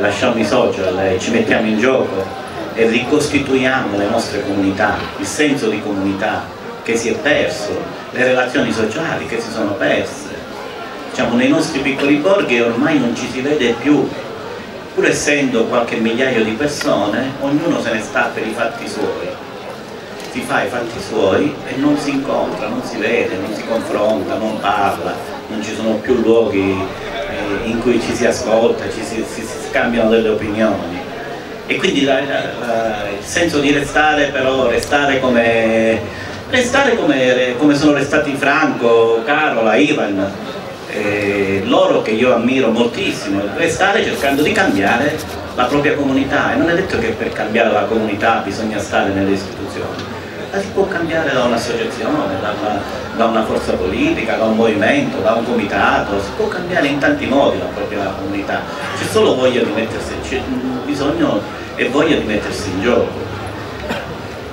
lasciamo i social e ci mettiamo in gioco e ricostituiamo le nostre comunità, il senso di comunità che si è perso, le relazioni sociali che si sono perse. Diciamo, nei nostri piccoli borghi ormai non ci si vede più, pur essendo qualche migliaio di persone, ognuno se ne sta per i fatti suoi, si fa i fatti suoi e non si incontra, non si vede, non si confronta, non parla, non ci sono più luoghi eh, in cui ci si ascolta, ci si, si, si scambiano delle opinioni. E quindi la, la, la, il senso di restare però, restare come, restare come, come sono restati Franco, Carola, Ivan, eh, loro che io ammiro moltissimo, restare cercando di cambiare la propria comunità. E non è detto che per cambiare la comunità bisogna stare nelle istituzioni, la si può cambiare da un'associazione, da, da una, forza politica, da un movimento, da un comitato, si può cambiare in tanti modi la propria comunità, c'è solo voglia di mettersi, c'è bisogno e voglia di mettersi in gioco.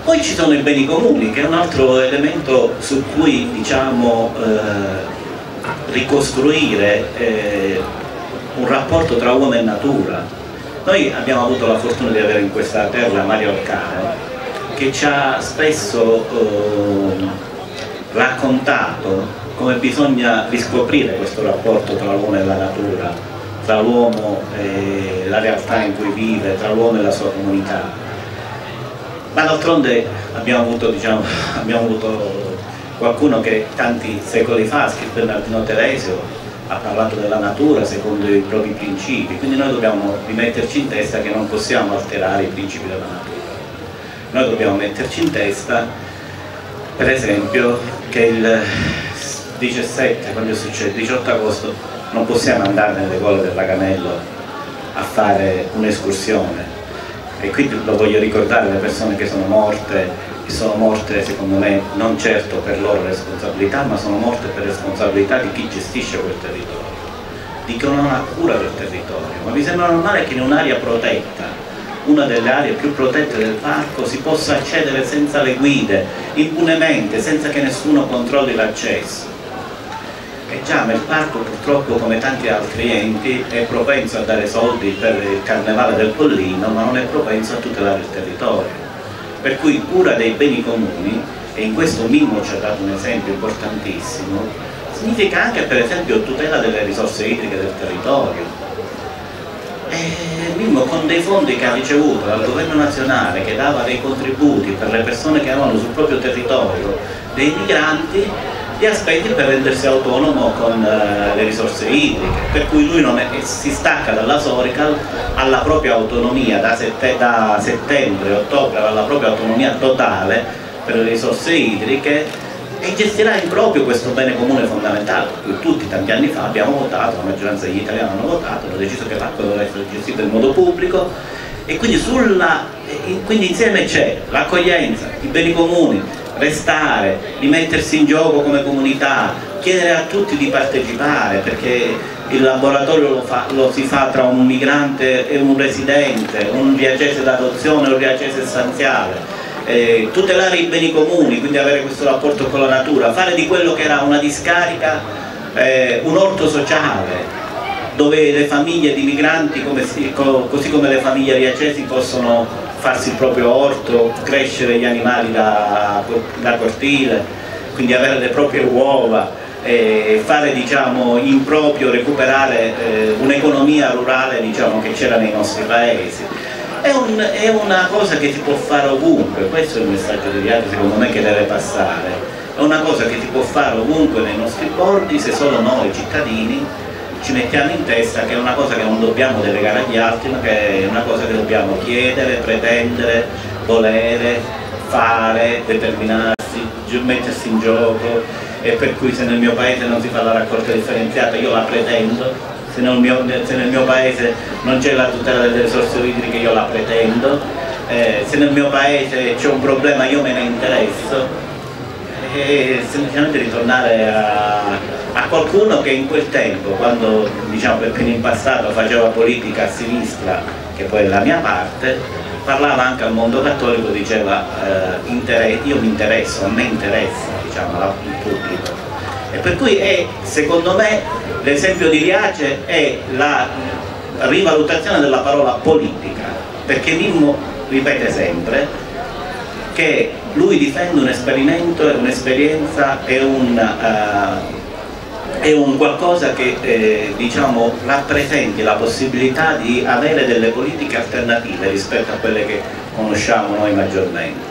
Poi ci sono i beni comuni, che è un altro elemento su cui diciamo, eh, ricostruire eh, un rapporto tra uomo e natura. Noi abbiamo avuto la fortuna di avere in questa terra Mario Orcano che ci ha spesso eh, raccontato come bisogna riscoprire questo rapporto tra l'uomo e la natura, tra l'uomo e la realtà in cui vive, tra l'uomo e la sua comunità. Ma d'altronde abbiamo avuto, diciamo, abbiamo avuto qualcuno che tanti secoli fa, scritto Bernardino Teresio, ha parlato della natura secondo i propri principi, quindi noi dobbiamo rimetterci in testa che non possiamo alterare i principi della natura. Noi dobbiamo metterci in testa, per esempio, che il 17, quando succede, il 18 agosto, non possiamo andare nelle gole del Laganello a fare un'escursione e quindi lo voglio ricordare alle persone che sono morte che sono morte secondo me non certo per loro responsabilità ma sono morte per responsabilità di chi gestisce quel territorio. Di chi non ha cura del territorio ma mi sembra normale che in un'area protetta una delle aree più protette del parco si possa accedere senza le guide impunemente senza che nessuno controlli l'accesso e già il parco purtroppo come tanti altri enti è propenso a dare soldi per il carnevale del Pollino ma non è propenso a tutelare il territorio per cui cura dei beni comuni, e in questo Mimmo ci ha dato un esempio importantissimo, significa anche per esempio tutela delle risorse idriche del territorio. E Mimmo con dei fondi che ha ricevuto dal governo nazionale che dava dei contributi per le persone che avevano sul proprio territorio dei migranti gli aspetti per rendersi autonomo con uh, le risorse idriche, per cui lui è, si stacca dalla Sorical alla propria autonomia da, sette, da settembre, ottobre, alla propria autonomia totale per le risorse idriche e gestirà in proprio questo bene comune fondamentale, per cui tutti tanti anni fa abbiamo votato, la maggioranza degli italiani hanno votato, hanno deciso che l'acqua doveva essere gestita in modo pubblico e quindi, sulla, quindi insieme c'è l'accoglienza, i beni comuni, restare, di mettersi in gioco come comunità, chiedere a tutti di partecipare perché il laboratorio lo, fa, lo si fa tra un migrante e un residente, un viagese d'adozione e un viagese stanziale. Eh, tutelare i beni comuni, quindi avere questo rapporto con la natura, fare di quello che era una discarica eh, un orto sociale, dove le famiglie di migranti, come si, co, così come le famiglie viagesi, possono farsi il proprio orto, crescere gli animali da, da cortile, quindi avere le proprie uova, fare diciamo, in proprio, recuperare eh, un'economia rurale diciamo, che c'era nei nostri paesi. È, un, è, una cosa che si può fare ovunque, questo è il messaggio di viaggio secondo me che deve passare, è una cosa che si può fare ovunque nei nostri bordi se solo noi cittadini ci mettiamo in testa che è una cosa che non dobbiamo delegare agli altri, ma che è una cosa che dobbiamo chiedere, pretendere, volere, fare, determinarsi, mettersi in gioco. E per cui se nel mio paese non si fa la raccolta differenziata io la pretendo, se nel mio, se nel mio paese non c'è la tutela delle risorse idriche io la pretendo, eh, se nel mio paese c'è un problema io me ne interesso. E semplicemente ritornare a, a, qualcuno che in quel tempo, quando diciamo perché in passato faceva politica a sinistra, che poi è la mia parte, parlava anche al mondo cattolico, diceva eh, io mi interesso, a me interessa diciamo, il pubblico. E per cui è, secondo me l'esempio di Riace è la, rivalutazione della parola politica, perché Mimmo ripete sempre che lui difende un esperimento, un'esperienza e un, uh, è un qualcosa che eh, diciamo, rappresenti la possibilità di avere delle politiche alternative rispetto a quelle che conosciamo noi maggiormente.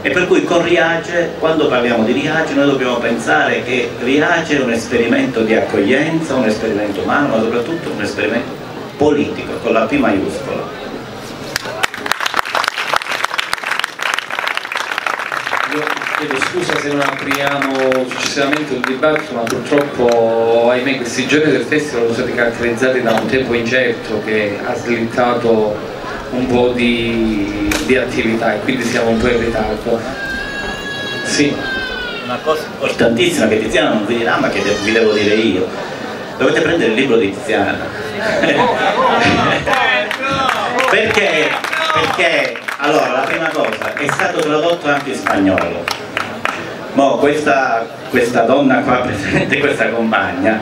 E per cui con Riace, quando parliamo di Riace, noi dobbiamo pensare che Riace è un esperimento di accoglienza, un esperimento umano, ma soprattutto un esperimento politico, con la P maiuscola. Io chiedo scusa se non apriamo successivamente un dibattito, ma purtroppo, ahimè, questi giorni del festival sono stati caratterizzati da un tempo incerto che ha slittato un po' di, di attività e quindi siamo un po' in ritardo. Sì. Una cosa importantissima che Tiziana non vi dirà ma che vi devo dire io. Dovete prendere il libro di Tiziana. perché? Perché, allora, la prima cosa, è stato tradotto anche in spagnolo. Mo, questa, questa donna qua presente, questa compagna,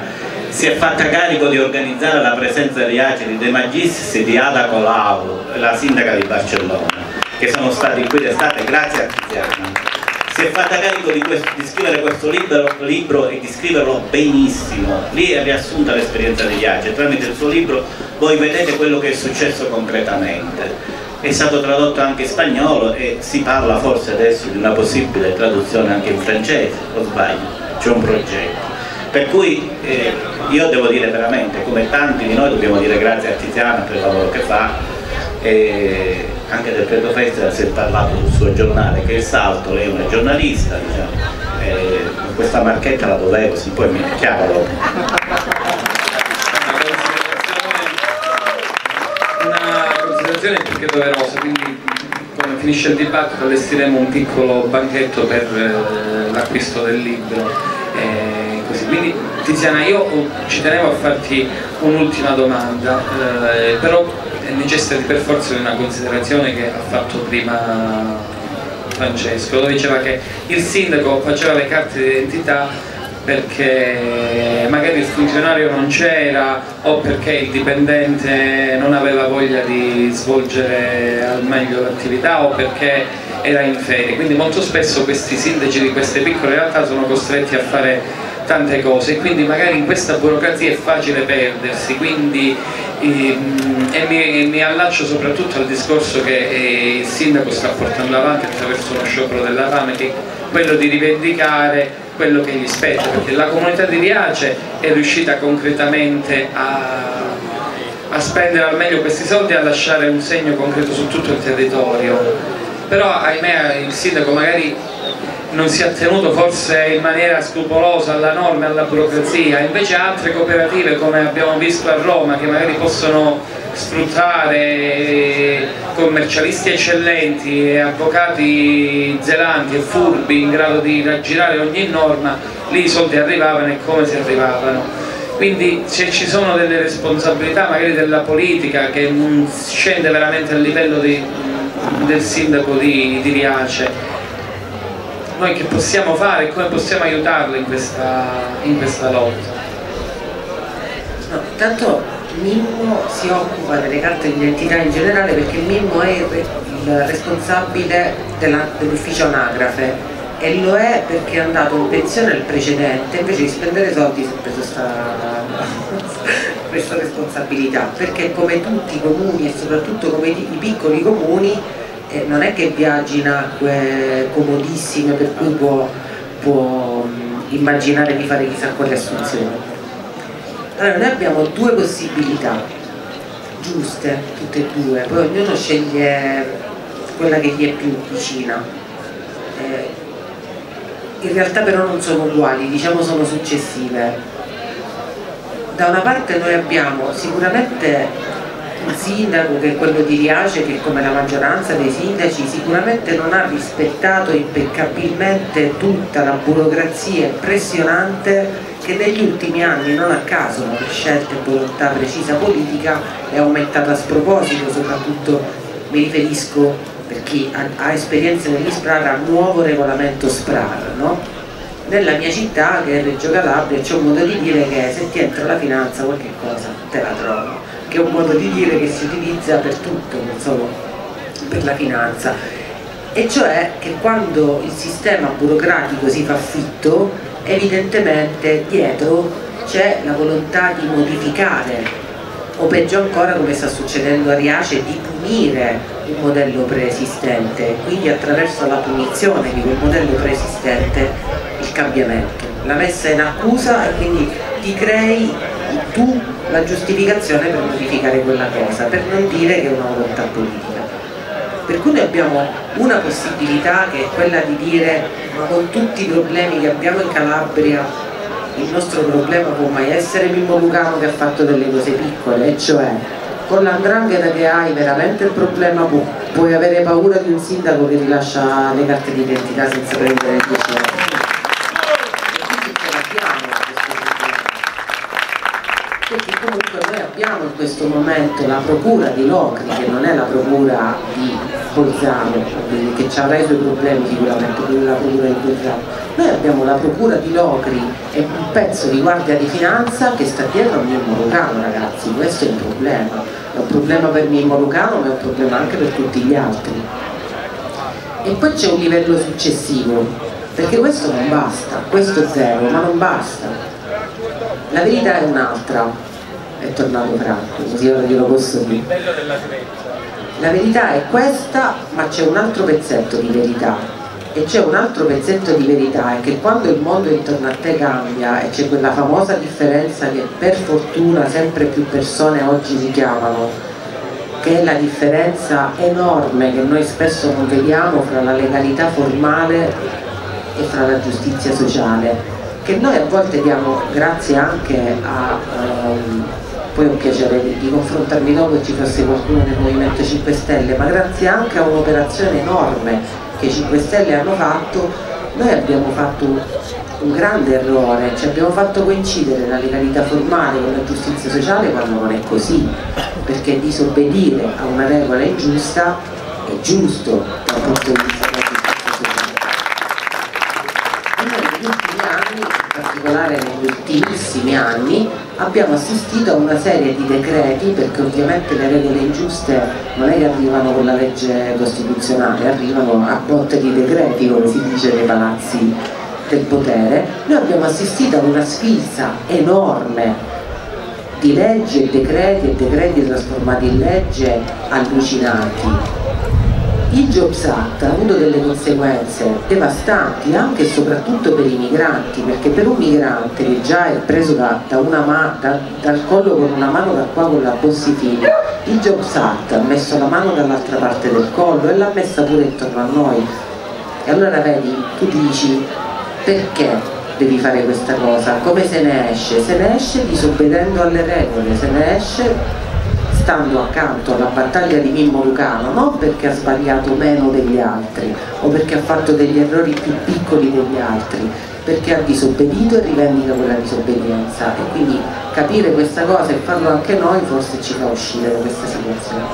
si è fatta carico di organizzare la presenza di Aceri De Magis e di Ada Colau, la sindaca di Barcellona, che sono stati qui d'estate grazie a Tiziana. Si è fatta carico di, questo, di scrivere questo libro, libro, e di scriverlo benissimo. Lì è riassunta l'esperienza degli Aceri. Tramite il suo libro voi vedete quello che è successo concretamente. È stato tradotto anche in spagnolo e si parla forse adesso di una possibile traduzione anche in francese, o sbaglio? C'è un progetto. Per cui eh, io devo dire veramente, come tanti di noi dobbiamo dire grazie a Tiziana per il lavoro che fa, e anche del Credo Festival si è parlato sul suo giornale che è il salto, lei è una giornalista, diciamo, e questa marchetta la dovevo, si poi mi è chiaro dopo. Una considerazione più doverosa, quindi quando finisce il dibattito allestiremo un piccolo banchetto per eh, l'acquisto del libro. Eh. Quindi Tiziana io ci tenevo a farti un'ultima domanda, eh, però necessita per forza di una considerazione che ha fatto prima Francesco, dove diceva che il sindaco faceva le carte d'identità perché magari il funzionario non c'era o perché il dipendente non aveva voglia di svolgere al meglio l'attività o perché era in ferie, quindi molto spesso questi sindaci di queste piccole realtà sono costretti a fare tante cose. E quindi magari in questa burocrazia è facile perdersi, quindi ehm, e mi, mi, allaccio soprattutto al discorso che eh, il sindaco sta portando avanti attraverso uno sciopero della fame che è quello di rivendicare quello che gli spetta, perché la comunità di Riace è riuscita concretamente a, a spendere al meglio questi soldi e a lasciare un segno concreto su tutto il territorio, però ahimè il sindaco magari non si è tenuto forse in maniera scrupolosa alla norma e alla burocrazia, invece altre cooperative come abbiamo visto a Roma che magari possono sfruttare commercialisti eccellenti e avvocati zelanti e furbi in grado di raggirare ogni norma, lì i soldi arrivavano e come si arrivavano. Quindi se ci sono delle responsabilità magari della politica che non scende veramente a livello di, del sindaco di, di Riace, noi che possiamo fare e come possiamo aiutarlo in questa, in questa lotta? No, intanto Mimmo si occupa delle carte d'identità in generale perché Mimmo è il responsabile dell'ufficio dell anagrafe e lo è perché è andato in pensione il precedente invece di spendere soldi si è preso questa responsabilità perché come tutti i comuni e soprattutto come i piccoli comuni eh, non è che viaggi in acque comodissime per cui può, può immaginare di fare chissà quale assunzione. Allora noi abbiamo due possibilità, giuste, tutte e due, poi ognuno sceglie quella che gli è più vicina. Eh, in realtà però non sono uguali, diciamo sono successive. Da una parte noi abbiamo sicuramente il sindaco che è quello di Riace che come la maggioranza dei sindaci sicuramente non ha rispettato impeccabilmente tutta la burocrazia impressionante che negli ultimi anni non a caso per scelta e volontà precisa politica è aumentata a sproposito soprattutto mi riferisco per chi ha, ha esperienze nell'ISPRAR al nuovo regolamento SPRAR no? Nella mia città che è Reggio Calabria c'è un modo di dire che se ti entra la finanza qualche cosa te la trovo che è un modo di dire che si utilizza per tutto, non solo per la finanza. E cioè che quando il sistema burocratico si fa fitto, evidentemente dietro c'è la volontà di modificare o peggio ancora come sta succedendo a Riace di punire un modello preesistente quindi attraverso la punizione di quel modello preesistente cambiamento la messa in accusa e quindi ti crei tu la giustificazione per modificare quella cosa per non dire che è una volontà politica. Per cui noi abbiamo una possibilità che è quella di dire ma con tutti i problemi che abbiamo in Calabria il nostro problema può mai essere Mimmo Lucano che ha fatto delle cose piccole, e cioè con l'andrangheta che hai veramente il problema pu puoi avere paura di un sindaco che ti lascia le carte d'identità senza prendere 10 euro. Perché comunque noi abbiamo in questo momento la procura di Locri, che non è la procura di Bolzano, che ci avrà i suoi problemi sicuramente, quella la procura di Bolzano, noi abbiamo la procura di Locri e un pezzo di guardia di finanza che sta dietro a Mimmo Lucano ragazzi, questo è un problema, è un problema per Mimmo Lucano ma è un problema anche per tutti gli altri. E poi c'è un livello successivo, perché questo non basta, questo è zero, ma non basta. La verità è un'altra, è tornato Franco, così ora glielo posso dire. La verità è questa, ma c'è un altro pezzetto di verità, e c'è un altro pezzetto di verità è che quando il mondo intorno a te cambia e c'è quella famosa differenza che per fortuna sempre più persone oggi richiamano che è la differenza enorme che noi spesso non vediamo fra la legalità formale e fra la giustizia sociale che noi a volte diamo grazie anche a um, poi un piacere di, di confrontarmi dopo e ci fosse qualcuno del Movimento 5 Stelle ma grazie anche a un'operazione enorme che i 5 Stelle hanno fatto, noi abbiamo fatto un grande errore, ci abbiamo fatto coincidere la legalità formale con la giustizia sociale quando non è così, perché disobbedire a una regola ingiusta è giusto dal punto di vista della giustizia sociale. Noi negli ultimi anni, in particolare negli ultimissimi anni, abbiamo assistito a una serie di decreti, perché ovviamente le regole ingiuste non è che arrivano con la legge costituzionale, arrivano a botte di decreti, come si dice nei palazzi del potere, noi abbiamo assistito a una sfilza enorme di leggi e decreti e decreti trasformati in legge allucinanti il Jobs Act ha avuto delle conseguenze devastanti anche e soprattutto per i migranti, perché per un migrante che già è preso da, da ma, da, dal collo con una mano da qua con la bossifina, il Jobs Act ha messo la mano dall'altra parte del collo e l'ha messa pure intorno a noi. E allora vedi, tu dici perché devi fare questa cosa? Come se ne esce? Se ne esce disobbedendo alle regole, se ne esce stando accanto alla battaglia di Mimmo Lucano non perché ha sbagliato meno degli altri o perché ha fatto degli errori più piccoli degli altri perché ha disobbedito e rivendica quella disobbedienza. E quindi capire questa cosa e farlo anche noi forse ci fa uscire da questa situazione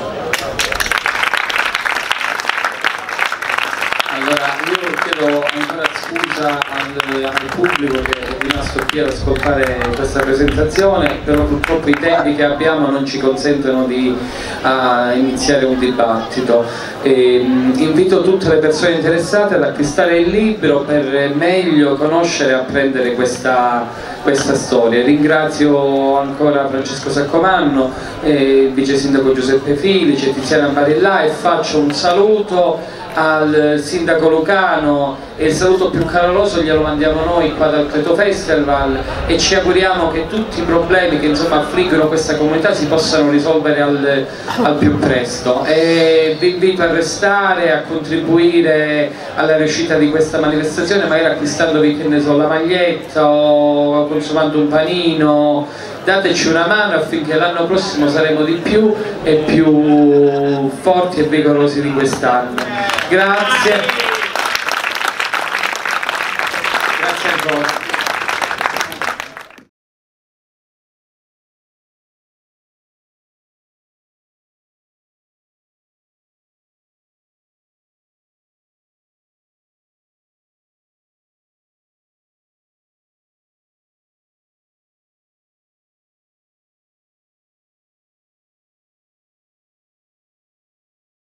Allora, io chiedo ancora scusa al, al, pubblico che è rimasto qui ad ascoltare questa presentazione, però purtroppo i tempi che abbiamo non ci consentono di uh, iniziare un dibattito. E, um, invito tutte le persone interessate ad acquistare il libro per meglio conoscere e apprendere questa, questa storia. Ringrazio ancora Francesco Saccomanno, eh, vice sindaco Giuseppe Filice, Tiziana Barilla e faccio un saluto al sindaco Lucano e il saluto più caloroso glielo mandiamo noi qua dal Creto Festival e ci auguriamo che tutti i problemi che insomma affliggono questa comunità si possano risolvere al, al più presto. E vi invito a restare, a contribuire alla riuscita di questa manifestazione magari acquistandovi che ne so la maglietta o consumando un panino dateci una mano affinché l'anno prossimo saremo di più e più forti e vigorosi di quest'anno. Grazie.